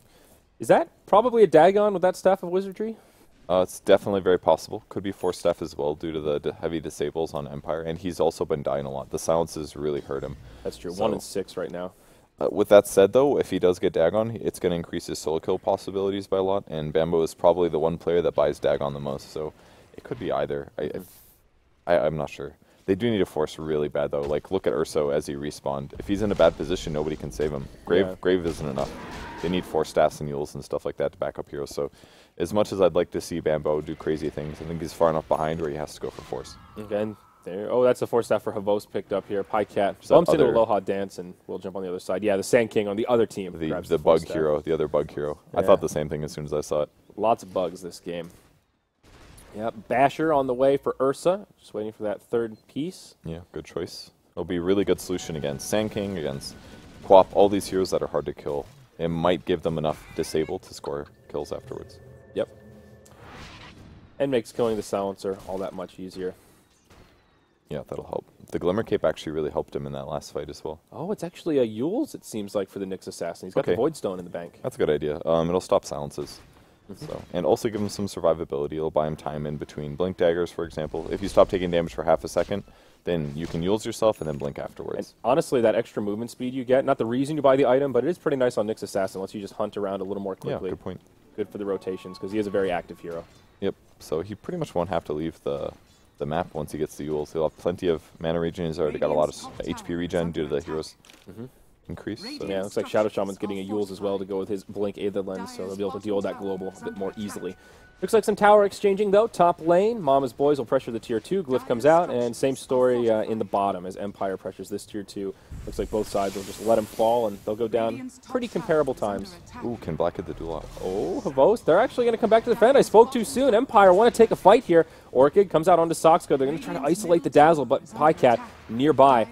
Is that probably a Dagon with that Staff of Wizardry? Uh, it's definitely very possible. Could be Force Staff as well due to the d- heavy disables on Empire, and he's also been dying a lot. The silences really hurt him. That's true. So- One and six right now. Uh, with that said, though, if he does get Dagon, it's going to increase his solo kill possibilities by a lot, and Bambo is probably the one player that buys Dagon the most, so it could be either. I, I, I'm not sure. They do need a force really bad, though. Like, look at Ursa as he respawned. If he's in a bad position, nobody can save him. Grave, Yeah. Grave isn't enough. They need force staffs and mules and stuff like that to back up heroes. So, as much as I'd like to see Bambo do crazy things, I think he's far enough behind where he has to go for force. Again, there. Oh, that's the force staff for Havos picked up here. Pycat that bumps into Aloha Dance, and we'll jump on the other side. Yeah, the Sand King on the other team. The, grabs the bug staff. hero, the other bug hero. I thought the same thing as soon as I saw it. Lots of bugs this game. Yep, Basher on the way for Ursa. Just waiting for that third piece. Yeah, good choice. It'll be a really good solution against Sand King, against QoP, all these heroes that are hard to kill. It might give them enough disable to score kills afterwards. Yep. And makes killing the silencer all that much easier. Yeah, that'll help. The Glimmer Cape actually really helped him in that last fight as well. Oh, it's actually a Euls, it seems like, for the Nyx Assassin. He's got the Okay. Void Stone in the bank. That's a good idea. Um, it'll stop silences. So, and also give him some survivability. It'll buy him time in between blink daggers, for example. If you stop taking damage for half a second, then you can Euls yourself and then blink And afterwards. honestly, that extra movement speed you get, not the reason you buy the item, but it is pretty nice on Nyx Assassin. Lets you just hunt around a little more quickly. yeah, good point. Good for the rotations, because he is a very active hero. Yep. So he pretty much won't have to leave the the map once he gets the Euls. He'll have plenty of mana regen. He's already got a lot of HP regen due to the heroes mm-hmm. increase. So. Yeah, looks like Shadow Shaman's getting a Euls as well to go with his Blink Aether Lens, so they'll be able to deal with that global a bit more easily. Looks like some tower exchanging though. Top lane, Mama's boys will pressure the tier two. Glyph comes out, and same story uh, in the bottom as Empire pressures this tier two. Looks like both sides will just let him fall, and they'll go down pretty comparable times. Ooh, can Black hit the duel off? Oh, Havos, they're actually going to come back to defend. I spoke too soon. Empire want to take a fight here. Orchid comes out onto Soxco. They're going to try to isolate the Dazzle, but Pycat nearby.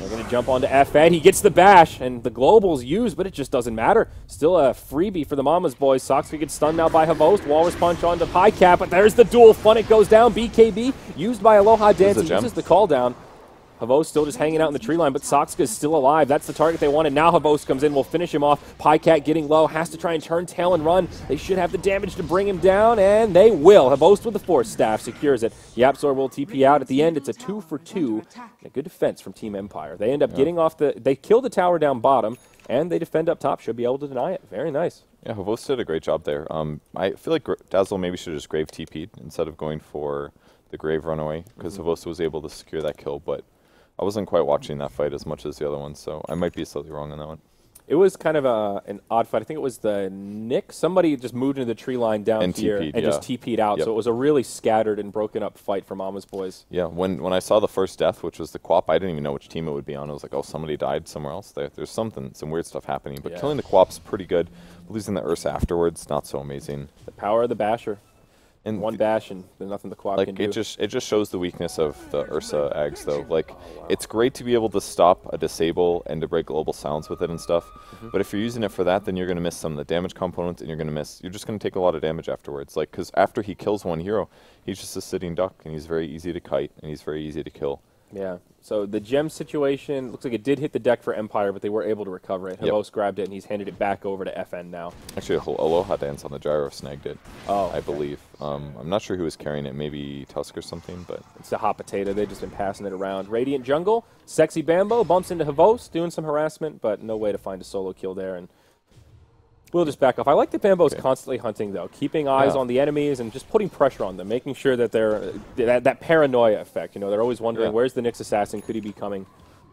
They're going to jump onto FN. He gets the bash, and the Global's used, but it just doesn't matter. Still a freebie for the Mama's boys. Soxco gets stunned now by Havos. Walrus punch onto cap but there's the duel Fun it goes down. BKB used by Aloha Dance. He uses the call down. Havos still just hanging out in the tree line, but Soxka is still alive. That's the target they wanted. Now Havos comes in, will finish him off. Pycat getting low, has to try and turn tail and run. They should have the damage to bring him down, and they will. Havos with the force staff secures it. Yapzor will TP out. At the end, it's a two for two. A good defense from Team Empire. They end up getting off the. They kill the tower down bottom, and they defend up top. Should be able to deny it. Very nice. Yeah, Havos did a great job there. Um, I feel like Dazzle maybe should have just Grave TP'd instead of going for the Grave runaway because Mm-hmm. Havos was able to secure that kill, but I wasn't quite watching that fight as much as the other one, so I might be slightly wrong on that one. It was kind of a, an odd fight. I think it was the Nyx. Somebody just moved into the tree line down And here and just yeah. TP'd out. Yep. So it was a really scattered and broken up fight for Mama's boys. Yeah, when when I saw the first death, which was the QoP, I didn't even know which team it would be on. I was like, oh, somebody died somewhere else. There, there's something, some weird stuff happening. But Yeah. killing the QoP's pretty good. Losing the Ursa afterwards, not so amazing. The power of the Basher. And One bash and there's nothing the quad like can do. it just it just shows the weakness of the Ursa Ags though. Like it's great to be able to stop a disable and to break global sounds with it and stuff. Mm-hmm. But if you're using it for that, then you're gonna miss some of the damage components and you're gonna miss. You're just gonna take a lot of damage afterwards. Like because after he kills one hero, he's just a sitting duck and he's very easy to kite and he's very easy to kill. Yeah. So the gem situation looks like it did hit the deck for Empire, but they were able to recover it. Yep. Havos grabbed it and he's handed it back over to FN now. Actually, Aloha dance on the gyro snagged it. Oh, I believe. Um, I'm not sure who was carrying it. Maybe Tusk or something. But It's a hot potato. They've just been passing it around. Radiant Jungle, Sexy Bambo bumps into Havos, doing some harassment, but no way to find a solo kill there. And we'll just back off. I like that Bambo's Okay. constantly hunting, though, keeping eyes Yeah. on the enemies and just putting pressure on them, making sure that they're that, that paranoia effect. You know, they're always wondering Yeah. where's the next assassin? Could he be coming?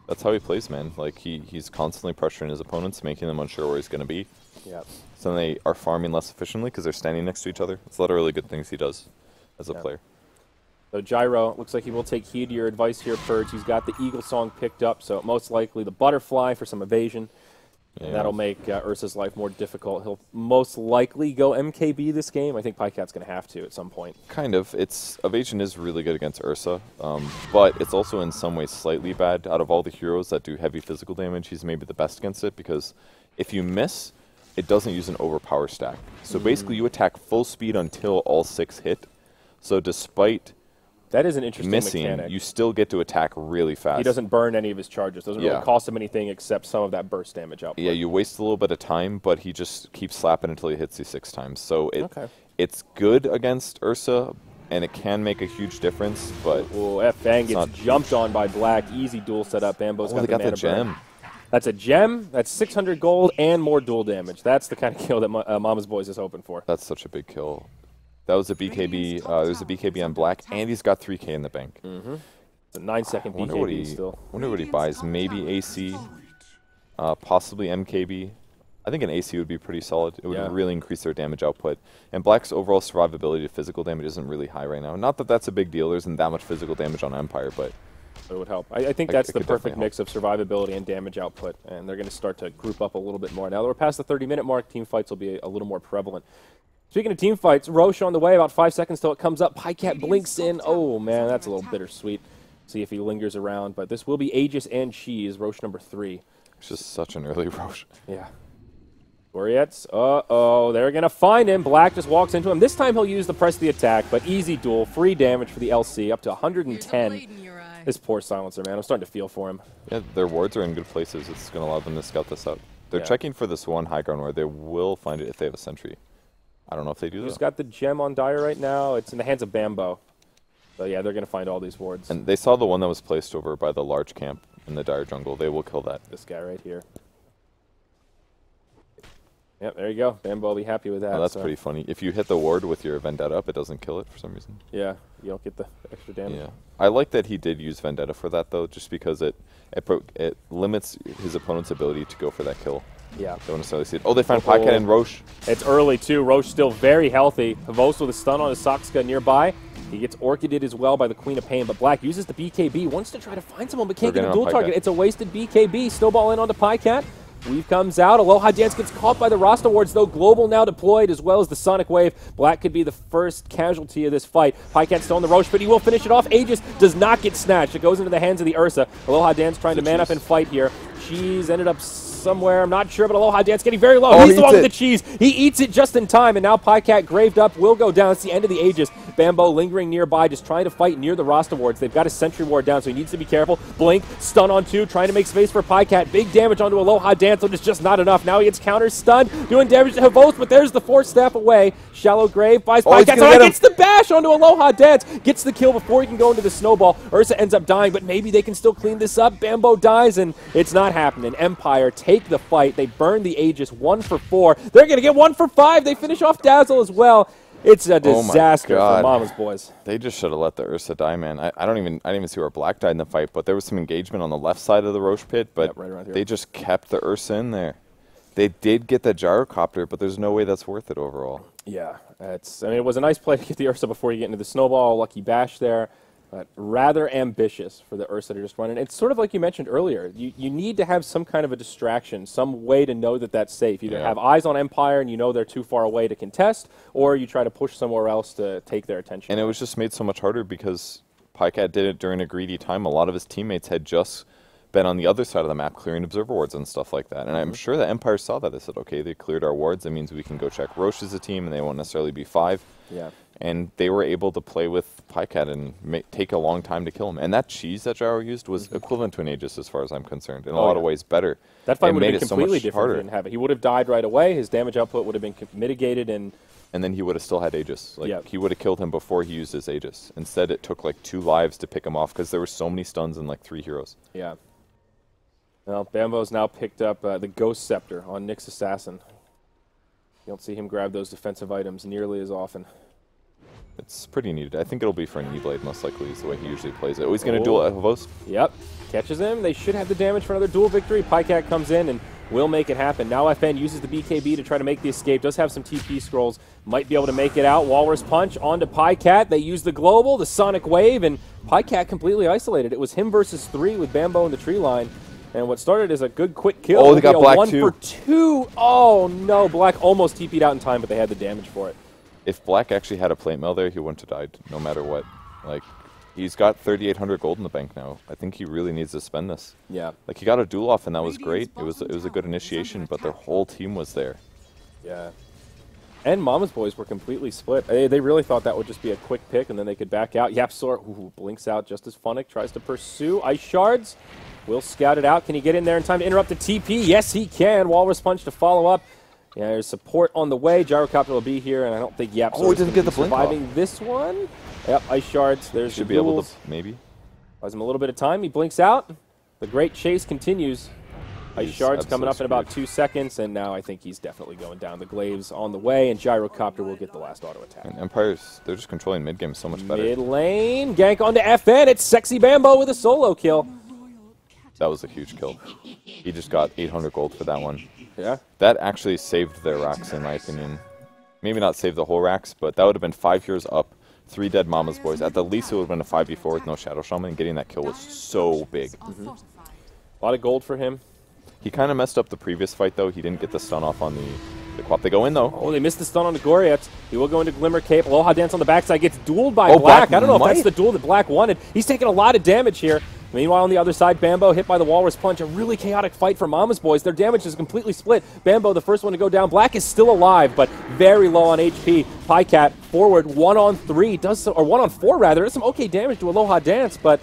that's how he plays, man. Like he, he's constantly pressuring his opponents, making them unsure where he's going to be. Yeah. So then they are farming less efficiently because they're standing next to each other. It's a lot of really good things he does as a Yeah. player. So Gyro looks like he will take heed to your advice here, Purge. He's got the Eagle Song picked up, so most likely the Butterfly for some evasion. Yeah. that'll make uh, Ursa's life more difficult. He'll most likely go MKB this game. I think Pycat's going to have to at some point. Kind of. It's evasion is really good against Ursa, um, but it's also in some ways slightly bad. Out of all the heroes that do heavy physical damage, he's maybe the best against it because if you miss, it doesn't use an overpower stack. So basically, you attack full speed until all six hit. So despite That is an interesting missing, mechanic. you still get to attack really fast. he doesn't burn any of his charges. Doesn't Yeah. really cost him anything except some of that burst damage output. Yeah, you waste a little bit of time, but he just keeps slapping until he hits you six times. So it Okay. it's good against Ursa, and it can make a huge difference. But Ooh, F Fang gets jumped on by Black. Easy duel setup. Bambo's oh, got they the got the mana burn. gem. That's a gem. That's 600 gold and more duel damage. That's the kind of kill that uh, Mama's Boys is hoping for. That's such a big kill. That was a BKB. Uh, there's a BKB on Black, and he's got 3K in the bank. It's a nine second wonder what BKB he still. wonder what he buys. Maybe AC, uh, possibly MKB. I think an AC would be pretty solid. It would Yeah. really increase their damage output. And Black's overall survivability to physical damage isn't really high right now. Not that that's a big deal. There isn't that much physical damage on Empire, but It would help. I, I think It- that's it the perfect definitely mix of survivability and damage output, and they're going to start to group up a little bit more. Now that we're past the 30 minute mark, team fights will be a, a little more prevalent. Speaking of team fights, Rosh on the way, about five seconds till it comes up. Pycat blinks in. Oh, man, that's a little bittersweet. See if he lingers around, but this will be Aegis and Cheese, Rosh number three. it's just such an early Rosh. Yeah. Gorietz, uh-oh, they're going to find him. Black just walks into him. This time he'll use the press the attack, but easy duel, free damage for the LC, up to 110. This poor silencer, man. I'm starting to feel for him. Yeah, their wards are in good places. It's going to allow them to scout this out. They're Yeah. checking for this one high ground where they will find it if they have a sentry. I don't know if they do Who's though. got the gem on Dire right now? It's in the hands of Bambo. So yeah, they're going to find all these wards. And they saw the one that was placed over by the large camp in the dire jungle. They will kill that. this guy right here. Yep, there you go. Bambo will be happy with that. Oh, that's so, pretty funny. If you hit the ward with your vendetta up, it doesn't kill it for some reason. Yeah, you don't get the extra damage. Yeah, I like that he did use vendetta for that though, just because it it, pro- it limits his opponent's ability to go for that kill. Yeah. Don't necessarily see it. Oh, they found Oh. Pycat and Rosh. It's early too. Rosh still very healthy. Havos with a stun on his Soxka nearby. He gets orchided as well by the Queen of Pain, but Black uses the BKB, wants to try to find someone, but can't They're get a duel target. It's a wasted BKB. Snowball in onto Pycat. Weave comes out. Aloha Dance gets caught by the Rasta Wards, though. Global now deployed, as well as the Sonic Wave. Black could be the first casualty of this fight. Pycat still on the Rosh, but he will finish it off. Aegis does not get snatched. It goes into the hands of the Ursa. Aloha Dance trying to man up and fight here. She's ended up somewhere. I'm not sure, but Aloha Dance getting very low. Oh, He's the he one with the cheese. He eats it just in time, and now Pycat graved up will go down. It's the end of the Aegis. Bambo lingering nearby, just trying to fight near the Rasta wards. They've got a sentry ward down, so he needs to be careful. Blink, stun on two, trying to make space for Pycat. Big damage onto Aloha Dance, but it's just not enough. Now he gets counter stunned, doing damage to Havos, but there's the fourth step away. Shallow Grave buys Oh, Pycat. gonna So he gets the bash onto Aloha Dance. Gets the kill before he can go into the snowball. Ursa ends up dying, but maybe they can still clean this up. Bambo dies, and it's not happening. Empire take the fight. They burn the Aegis one for four. They're going to get one for five. They finish off Dazzle as well. It's a Oh disaster for God. Mama's boys. They just should have let the Ursa die, man. I, I don't even I didn't even see where Black died in the fight, but there was some engagement on the left side of the Rosh pit, but right they just kept the Ursa in there. They did get the gyrocopter, but there's no way that's worth it overall. Yeah, it's. I mean, it was a nice play to get the Ursa before you get into the snowball. Lucky bash there. But rather ambitious for the Ursa to just run. And it's sort of like you mentioned earlier. You, you need to have some kind of a distraction, some way to know that that's safe. Either Yeah. have eyes on Empire and you know they're too far away to contest, or you try to push somewhere else to take their attention. And it was just made so much harder because Pycat did it during a greedy time. A lot of his teammates had just been on the other side of the map clearing observer wards and stuff like that. And I'm mm-hmm. sure the Empire saw that. They said, okay, they cleared our wards. That means we can go check Rosh as a team, and they won't necessarily be five. yeah. And they were able to play with Pycat and ma- take a long time to kill him. And that cheese that Gyro used was equivalent to an Aegis as far as I'm concerned. In a Mm-hmm. Oh, lot yeah. of ways better. That fight would have been it so completely much different if harder. he didn't have it. He would have died right away. His damage output would have been mitigated, and and then he would have still had Aegis. Like Yep. he would have killed him before he used his Aegis. Instead, it took like two lives to pick him off because there were so many stuns and like three heroes. yeah. Well, Bambo's now picked up uh, the Ghost Scepter on Nyx Assassin. You don't see him grab those defensive items nearly as often. It's pretty neat. I think it'll be for an E-Blade most likely is the way he usually plays it. Oh, he's going to duel at Yep. Catches him. They should have the damage for another duel victory. Pycat comes in and will make it happen. Now FN uses the BKB to try to make the escape. Does have some TP scrolls. Might be able to make it out. Walrus Punch onto Pycat. They use the global, the Sonic Wave, and Pycat completely isolated. It was him versus three with Bambo in the tree line. And what started as a good quick kill. Oh, they got Black one too. for two. Oh no, Black almost TP'd out in time, but they had the damage for it. If Black actually had a plate mail there, he wouldn't have died no matter what. Like, he's got 3,800 gold in the bank now. I think he really needs to spend this. Yeah. Like he got a duel off, and that was great. It was it was a good initiation, but their whole team was there. Yeah. And Mama's boys were completely split. They, they really thought that would just be a quick pick and then they could back out. Yapzor ooh, blinks out just as Funnick tries to pursue. Ice Shards will scout it out. Can he get in there in time to interrupt the TP? Yes, he can. Walrus Punch to follow up. Yeah, there's support on the way. Gyrocopter will be here, and I don't think Yapzor Oh, he is doesn't get the be blink off. surviving this one. Yep, Ice Shards. There's Should the be able to maybe. Buys him a little bit of time. He blinks out. The great chase continues. Ice Shard's coming up in about two seconds, and now I think he's definitely going down. The Glaives on the way, and Gyrocopter will get the last auto attack. And Empire's they're just controlling mid game so much better. Mid lane, gank onto FN. It's Sexy Bambo with a solo kill. That was a huge kill. He just got 800 gold for that one. Yeah, That actually saved their racks, in my opinion. Maybe not save the whole racks, but that would have been five years up, three dead Mama's boys. At the least, it would have been a 5v4 with no Shadow Shaman, and getting that kill was so big. a lot of gold for him. He kind of messed up the previous fight, though. He didn't get the stun off on the, the QoP. They go in, though. Oh, they missed the stun on the Goriets. He will go into Glimmer Cape. Aloha Dance on the backside gets dueled by Oh, Black. Black I don't know if that's the duel that Black wanted. He's taking a lot of damage here. Meanwhile, on the other side, Bambo hit by the Walrus Punch. A really chaotic fight for Mama's Boys. Their damage is completely split. Bambo, the first one to go down. Black is still alive, but very low on HP. Pycat forward, one on three, does some, or one on four rather. Does some okay damage to Aloha Dance, but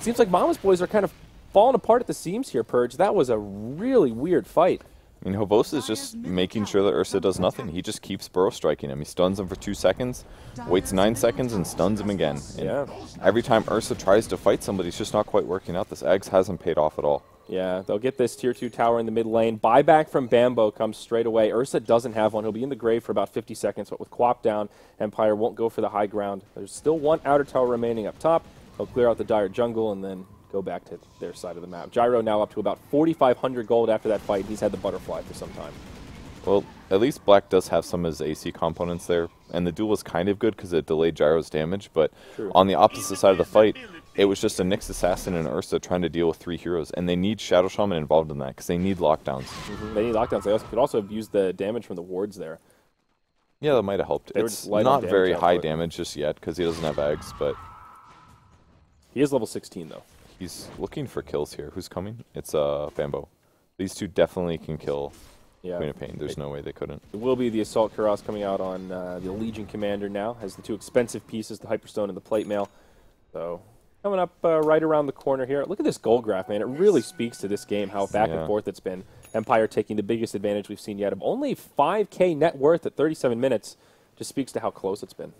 seems like Mama's Boys are kind of falling apart at the seams here, Purge. That was a really weird fight. I mean, Havos is just making sure that Ursa does nothing. He just keeps burrow striking him. He stuns him for two seconds, waits nine seconds, and stuns him again. And Yeah. Every time Ursa tries to fight somebody, it's just not quite working out. This Ags hasn't paid off at all. Yeah, they'll get this tier 2 tower in the mid lane. Buyback from Bambo comes straight away. Ursa doesn't have one. He'll be in the grave for about 50 seconds, but with QoP down, Empire won't go for the high ground. There's still one outer tower remaining up top. They'll clear out the dire jungle and then go back to their side of the map. Gyro now up to about 4,500 gold after that fight. He's had the butterfly for some time. Well, at least Black does have some of his AC components there, and the duel was kind of good because it delayed Gyro's damage. But True. on the opposite side of the fight, it was just a Nyx Assassin and Ursa trying to deal with three heroes, and they need Shadow Shaman involved in that because they need lockdowns. Mm-hmm. They need lockdowns. They also could also have used the damage from the wards there. Yeah, that might have helped. They It's just light on not very high damage just yet because he doesn't have Ags, but He is level 16, though. He's looking for kills here. Who's coming? It's uh Bambo. These two definitely can kill Yeah. Queen of Pain. There's no way they couldn't. It will be the Assault Cuirass coming out on uh, the Legion Commander now. Has the two expensive pieces, the Hyperstone and the Plate Mail. So coming up uh, right around the corner here. Look at this gold graph, man. It really speaks to this game, how back and forth it's been. Empire taking the biggest advantage we've seen yet of only 5k net worth at 37 minutes. Just speaks to how close it's been.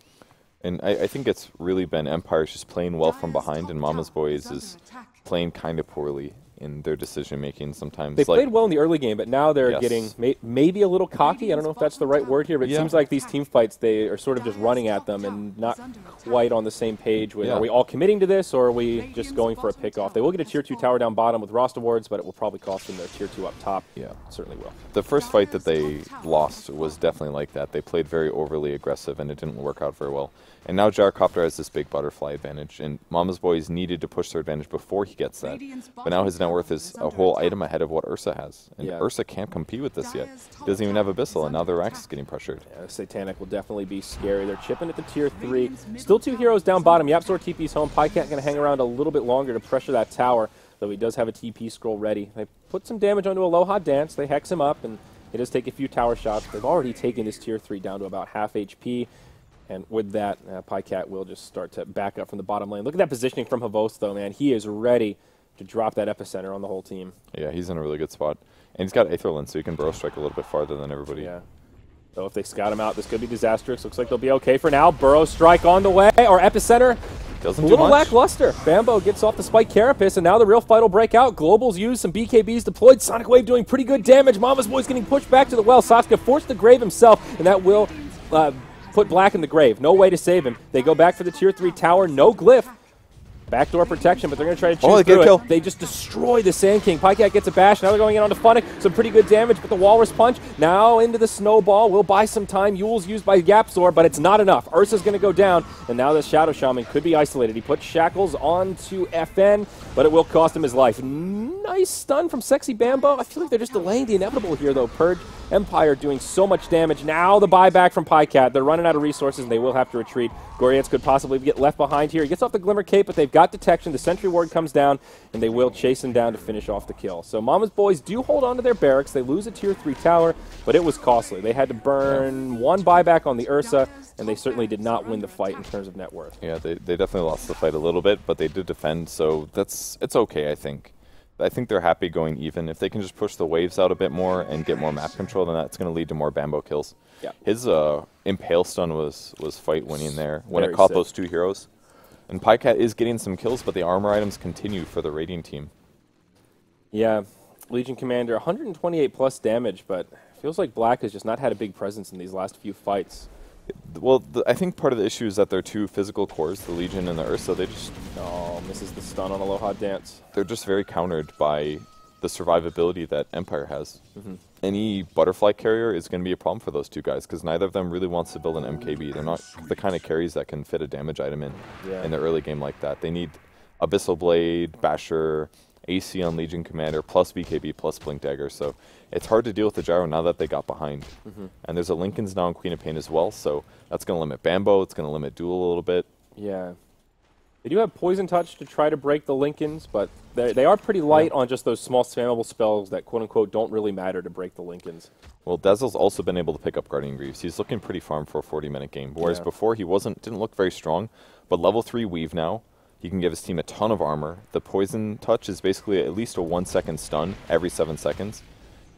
And I, I think it's really been Empire's just playing well from behind, and Mama's Boys is playing kind of poorly. in their decision making sometimes. They like, played well in the early game, but now they're Yes. getting may, maybe a little cocky. I don't know if that's the right word here, but it seems like these team fights they are sort of just running at them and not quite on the same page. With Yeah. are we all committing to this, or are we just going for a pickoff? They will get a tier two tower down bottom with Rasta wards, but it will probably cost them their tier two up top. Yeah. certainly will. The first fight that they lost was definitely like that. They played very overly aggressive, and it didn't work out very well. And now Gyrocopter has this big butterfly advantage, and Mama's Boys needed to push their advantage before he gets that. But now his net worth is a whole item ahead of what Ursa has, and Yeah. Ursa can't compete with this yet. He doesn't even have Abyssal, and now their Rax is getting pressured. Uh, Satanic will definitely be scary. They're chipping at the tier three. Still two heroes down bottom. Yapzor TP's home. Pycat going to hang around a little bit longer to pressure that tower, though he does have a TP scroll ready. They put some damage onto Aloha Dance. They hex him up, and he does take a few tower shots. They've already taken this tier three down to about half HP. And with that, uh, Pycat will just start to back up from the bottom lane. Look at that positioning from Havos, though, man. He is ready to drop that epicenter on the whole team. Yeah, he's in a really good spot. And he's got Aether Lens, so he can burrow strike a little bit farther than everybody. Yeah. So if they scout him out, this could be disastrous. Looks like they'll be okay for now. Burrow strike on the way, or epicenter. Doesn't A do little much. lackluster. Bambo gets off the spike carapace, and now the real fight will break out. Global's used, some BKBs deployed. Sonic Wave doing pretty good damage. Mama's Boy's getting pushed back to the well. Sasuke forced the grave himself, and that will uh, put Black in the grave. No way to save him. They go back for the tier 3 tower. No glyph. Backdoor protection, but they're going to try to chew Oh, through it. kill. They just destroy the Sand King. Pycat gets a bash. Now they're going in on Funnick. Some pretty good damage, but the Walrus Punch now into the Snowball. We'll buy some time. Eul's used by Yapzor, but it's not enough. Ursa's going to go down, and now the Shadow Shaman could be isolated. He puts Shackles onto FN, but it will cost him his life. Nice stun from Sexy Bambo. I feel like they're just delaying the inevitable here, though. Purge Empire doing so much damage. Now the buyback from Pycat. They're running out of resources, and they will have to retreat. Gorietz could possibly get left behind here. He gets off the Glimmer Cape, but they've got detection. The Sentry Ward comes down, and they will chase him down to finish off the kill. So Mama's boys do hold on to their barracks. They lose a Tier 3 tower, but it was costly. They had to burn one buyback on the Ursa, and they certainly did not win the fight in terms of net worth. Yeah, they, they definitely lost the fight a little bit, but they did defend, so that's it's okay, I think. I think they're happy going even. If they can just push the waves out a bit more and get more map control, then that's going to lead to more Bambo kills. Yeah. His uh, Impale stun was, was fight winning there when Very it caught sick. those two heroes. And Pycat is getting some kills, but the armor items continue for the Radiant team. Yeah, Legion Commander, 128 plus damage, but feels like Black has just not had a big presence in these last few fights. Well, the, I think part of the issue is that they're two physical cores, the Legion and the Ursa. They just Oh, misses the stun on Aloha Dance. they're just very countered by the survivability that Empire has. Mm-hmm. Any butterfly carrier is going to be a problem for those two guys because neither of them really wants to build an MKB. They're not the kind of carries that can fit a damage item in Yeah. in the early game like that. They need Abyssal Blade, Basher, AC on Legion Commander, plus BKB, plus Blink Dagger. So it's hard to deal with the Gyro now that they got behind. Mm-hmm. And there's a Linken's now in Queen of Pain as well, so that's going to limit Bambo. It's going to limit Duel a little bit. Yeah. They do have Poison Touch to try to break the Linkens, but they they are pretty light on just those small spammable spells that quote unquote don't really matter to break the Linkens. Well, Dazzle's also been able to pick up Guardian Greaves. He's looking pretty farm for a 40-minute game, whereas Yeah. before he wasn't didn't look very strong. But level three Weave now, he can give his team a ton of armor. The Poison Touch is basically at least a one-second stun every seven seconds.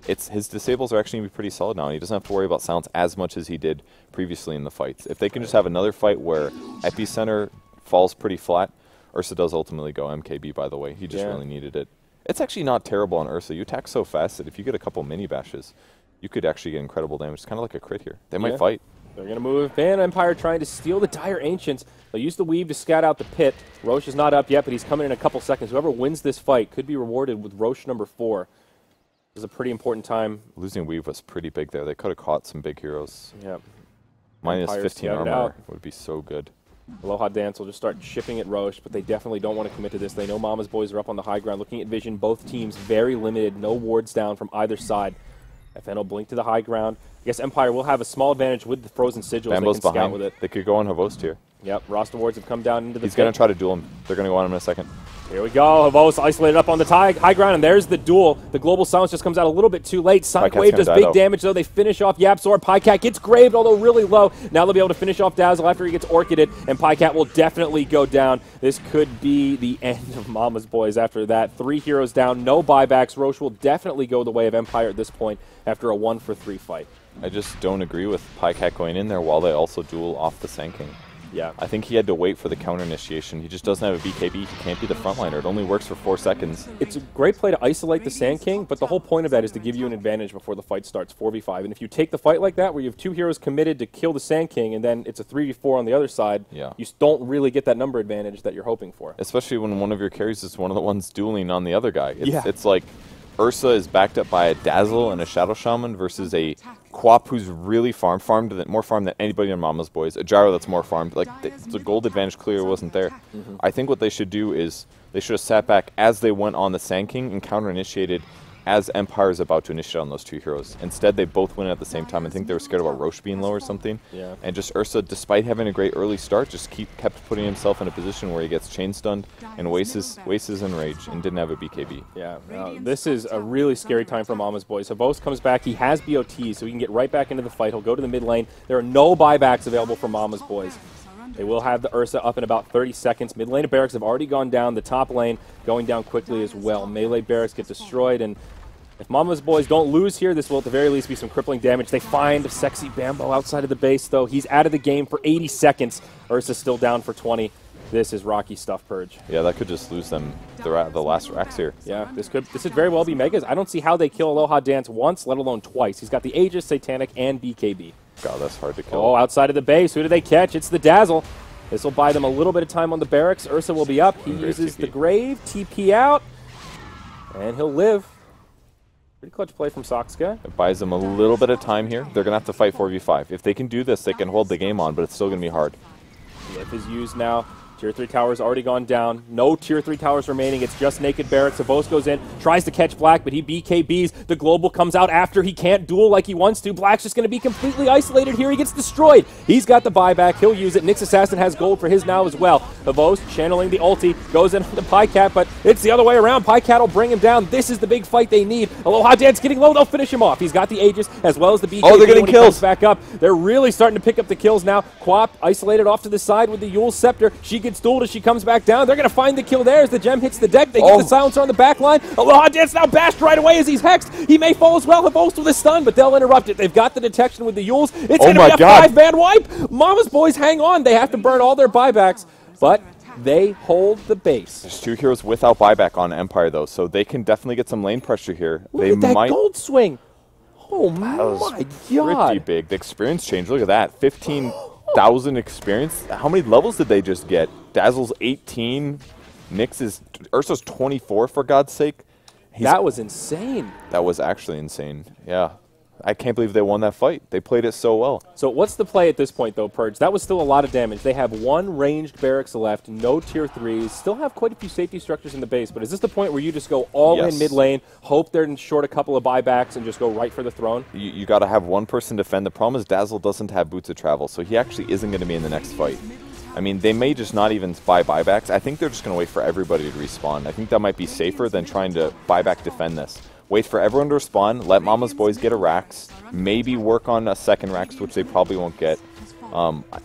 It's his disables are actually gonna be pretty solid now. and He doesn't have to worry about silence as much as he did previously in the fights. If they can just have another fight where Epicenter falls pretty flat, Ursa does ultimately go MKB. By the way, he just Yeah. really needed it. It's actually not terrible on Ursa. You attack so fast that if you get a couple mini bashes, you could actually get incredible damage. It's kind of like a crit here. They might Yeah. fight. They're going to move. Van Empire trying to steal the Dire Ancients. They'll use the Weave to scout out the pit. Rosh is not up yet, but he's coming in a couple seconds. Whoever wins this fight could be rewarded with Rosh number four. Is a pretty important time. Losing Weave was pretty big there. They could have caught some big heroes. Yep. Minus Empire 15 scouted armor would be so good. Aloha Dance will just start chipping at Rosh, but they definitely don't want to commit to this. They know Mama's boys are up on the high ground. Looking at Vision, both teams very limited, no wards down from either side. FN will blink to the high ground. I guess Empire will have a small advantage with the frozen sigils. Bambo's they can scout behind. with it. They could go on Havost here. Yep, Rasta wards have come down into the He's going to try to duel him. They're going to go on him in a second. Here we go. Havos isolated up on the high, high ground, and there's the duel. The global silence just comes out a little bit too late. Sonic Wave does big though. damage, though. They finish off Yapzor. Pycat gets graved, although really low. Now they'll be able to finish off Dazzle after he gets orchided, and Pycat will definitely go down. This could be the end of Mama's Boys after that. Three heroes down, no buybacks. Rosh will definitely go the way of Empire at this point after a one for three fight. I just don't agree with Pycat going in there while they also duel off the Sand King. Yeah. I think he had to wait for the counter initiation. He just doesn't have a BKB. He can't be the frontliner. It only works for four seconds. It's a great play to isolate the Sand King, but the whole point of that is to give you an advantage before the fight starts, 4v5. And if you take the fight like that, where you have two heroes committed to kill the Sand King, and then it's a 3v4 on the other side, Yeah. you don't really get that number advantage that you're hoping for. Especially when one of your carries is one of the ones dueling on the other guy. It's, Yeah. it's like Ursa is backed up by a Dazzle and a Shadow Shaman versus a Quap who's really farm farmed than, more farmed than anybody on Mama's Boys. A Gyro that's more farmed. Like the, the gold advantage clear wasn't there. Mm-hmm. I think what they should do is they should have sat back as they went on the Sand King and counter initiated as Empire is about to initiate on those two heroes. Instead, they both win at the same time. I think they were scared about Rosh being low or something. Yeah. And just Ursa, despite having a great early start, just keep kept putting himself in a position where he gets chain stunned and wastes wastes his enrage and didn't have a BKB. Yeah, no, this is a really scary time for Mama's Boys. Havos comes back. He has BOT, so he can get right back into the fight. He'll go to the mid lane. There are no buybacks available for Mama's Boys. They will have the Ursa up in about 30 seconds. Mid lane of barracks have already gone down. The top lane going down quickly as well. Melee barracks get destroyed, and if Mama's Boys don't lose here, this will at the very least be some crippling damage. They find Sexy Bambo outside of the base, though. He's out of the game for 80 seconds. Ursa's still down for 20. This is rocky stuff, Purge. Yeah, that could just lose them the, ra- the last racks here. Yeah, this could this could very well be Megas. I don't see how they kill Aloha Dance once, let alone twice. He's got the Aegis, Satanic, and BKB. God, that's hard to kill. Oh, outside of the base, who do they catch? It's the Dazzle. This will buy them a little bit of time on the barracks. Ursa will be up. He uses TP. the Grave, TP out, and he'll live. Pretty clutch play from Soxka. It buys them a little bit of time here. They're going to have to fight 4v5. If they can do this, they can hold the game on, but it's still going to be hard. Lift is used now. Tier 3 towers already gone down. No Tier 3 towers remaining. It's just Naked Barracks. Savos goes in, tries to catch Black, but he BKBs. The Global comes out after he can't duel like he wants to. Black's just going to be completely isolated here. He gets destroyed. He's got the buyback. He'll use it. Nyx Assassin has gold for his now as well. Savos channeling the ulti, goes in on the Pycat, but it's the other way around. Pycat will bring him down. This is the big fight they need. Aloha Dance getting low. They'll finish him off. He's got the Aegis as well as the BKB. Oh, they're getting kills. back up. They're really starting to pick up the kills now. Quap isolated off to the side with the Eul's Scepter. She gets dueled as she comes back down. They're going to find the kill there as the gem hits the deck. They get Oh. the silencer on the back line. Aloha Dance now bashed right away as he's hexed. He may fall as well. Havos with a stun, but they'll interrupt it. They've got the detection with the Euls. It's Oh going to be a five-man wipe. Mama's boys hang on. They have to burn all their buybacks, but they hold the base. There's two heroes without buyback on Empire, though, so they can definitely get some lane pressure here. Look they at that might. gold swing. Oh That was my pretty big. The experience change. Look at that. 15,000 experience. How many levels did they just get? Dazzle's 18. Nyx is. Ursa's 24, for God's sake. He's- That was insane. That was actually insane. Yeah. I can't believe they won that fight. They played it so well. So what's the play at this point, though, Purge? That was still a lot of damage. They have one ranged barracks left, no tier threes, still have quite a few safety structures in the base. But is this the point where you just go all Yes. in mid lane, hope they're in short a couple of buybacks, and just go right for the throne? You, you got to have one person defend. The problem is Dazzle doesn't have boots of travel, so he actually isn't going to be in the next fight. I mean, they may just not even buy buybacks. I think they're just going to wait for everybody to respawn. I think that might be safer than trying to buyback defend this. Wait for everyone to respawn, let Mama's Boys get a Rax, maybe work on a second Rax, which they probably won't get. Um, I-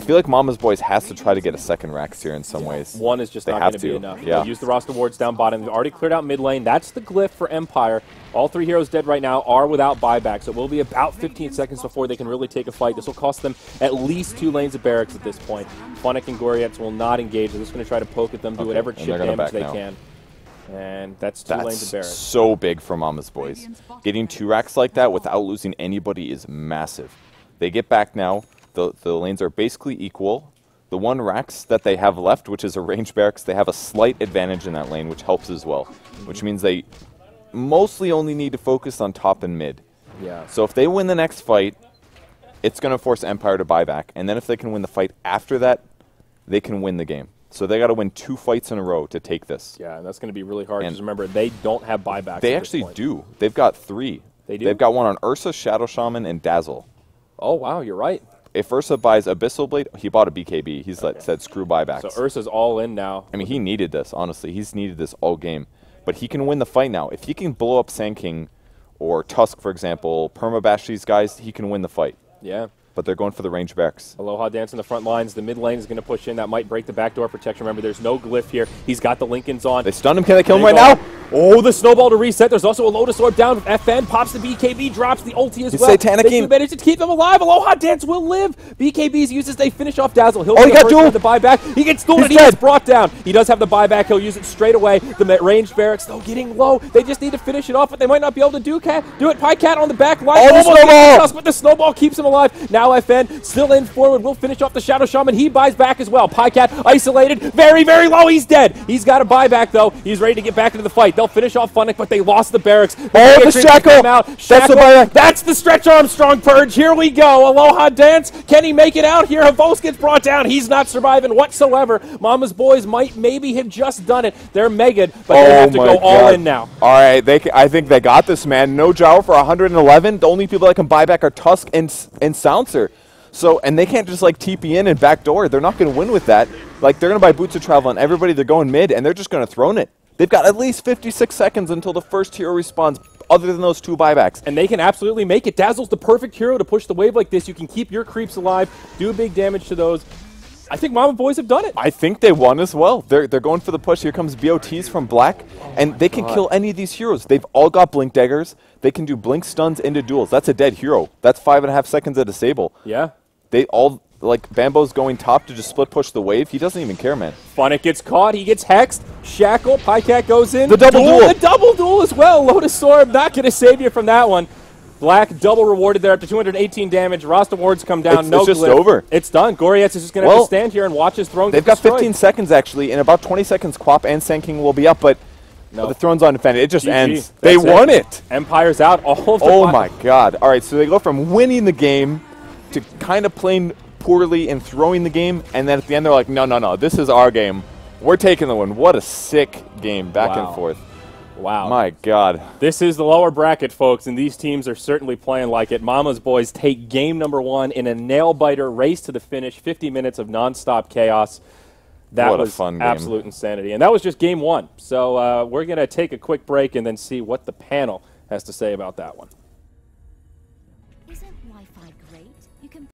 feel like Mama's Boys has to try to get a second Rax here in some ways. One is just They not have going to be enough. yeah. They'll use the Rasta wards down bottom. They've already cleared out mid lane. That's the glyph for Empire. All three heroes dead right now are without buyback, so it will be about 15 seconds before they can really take a fight. This will cost them at least two lanes of barracks at this point. Funnick and Goriets will not engage. They're just going to try to poke at them, do Okay, whatever chip damage they now. can. And that's two lanes of That's so big for Mama's Boys. Getting two racks like that without losing anybody is massive. They get back now. The, the lanes are basically equal. The one racks that they have left, which is a range barracks, they have a slight advantage in that lane, which helps as well. Which means they mostly only need to focus on top and mid. Yeah. So if they win the next fight, it's going to force Empire to buy back. And then if they can win the fight after that, they can win the game. So they got to win two fights in a row to take this. Yeah, and that's going to be really hard. And- Because remember, they don't have buybacks. They actually do. They've got three. They do? They've got one on Ursa, Shadow Shaman, and Dazzle. Oh wow, you're right. If Ursa buys Abyssal Blade, he bought a BKB. He's let, said screw buybacks. So Ursa's all in now. I mean, he needed this. Honestly, he's needed this all game. But he can win the fight now. If he can blow up Sand King or Tusk, for example, permabash these guys, he can win the fight. Yeah. But they're going for the range backs. Aloha dance in the front lines. The mid lane is going to push in. That might break the backdoor protection. Remember, there's no glyph here. He's got the Linkens on. They stunned him. Can they kill him right now? Oh, the snowball to reset. There's also a Lotus Orb down. FN pops the BKB, drops the ulti as He's well. Satanicing. They manage to keep them alive. Aloha Dance will live. BKB's uses. They finish off Dazzle. He'll Oh, he the got dueled. to buyback. He gets and he gets brought down. He does have the buyback. He'll use it straight away. The range ranged barracks, though, getting low. They just need to finish it off, but they might not be able to do, cat, do it. Pycat on the back line. Oh, the snowball. the but the snowball keeps him alive. Now FN still in forward. We'll finish off the Shadow Shaman. He buys back as well. Pycat isolated. Very, very low. He's dead. He's got a buyback, though. He's ready to get back into the fight. They'll finish off Funnick, but they lost the barracks. Oh, the Matrix shackle. came Out. That's the Shackle. buyback. That's the Stretch Armstrong purge. Here we go. Aloha Dance. Can he make it out here? Havos gets brought down. He's not surviving whatsoever. Mama's boys might maybe have just done it. They're megged, but they have to oh my go all in now. All right, they. I think they got this, man. No Jower for 111. The only people that can buy back are Tusk and and So, and they can't just like TP in and backdoor. They're not going to win with that. Like they're going to buy boots of travel on everybody. They're going mid, and they're just going to throw it. They've got at least 56 seconds until the first hero responds. Other than those two buybacks, and they can absolutely make it. Dazzle's the perfect hero to push the wave like this. You can keep your creeps alive, do big damage to those. I think Mama Boys have done it. I think they won as well. They're, they're going for the push. Here comes BOTs from Black, and they can kill any of these heroes. They've all got Blink Daggers. They can do Blink stuns into duels. That's a dead hero. That's five and a half seconds at disable. Yeah. They all, like, Bambo's going top to just split push the wave. He doesn't even care, man. Funnick gets caught. He gets hexed. Shackle. Pycat goes in. The double duel. The double duel as well. Lotus Orb not going to save you from that one. Black double rewarded there up to 218 damage. Rasta wards come down. It's- no it's just glyph. over. It's done. Gorietz is just going to have Well, to stand here and watch his throne They've got destroyed. 15 seconds, actually. In about 20 seconds, Quap and Sand King will be up, but No. the throne's undefended. It just GG. ends. They That's won it. Empire's out. All of the Oh my god. All right, so they go from winning the game to kind of playing poorly and throwing the game, and then at the end they're like, no, no, no, this is our game. We're taking the win. What a sick game, back Wow. and forth. Wow. My god. This is the lower bracket, folks, and these teams are certainly playing like it. Mama's boys take game number one in a nail biter race to the finish. 50 minutes of nonstop chaos. That What a was fun game. absolute insanity, and that was just game one. So uh, we're gonna take a quick break and then see what the panel has to say about that one.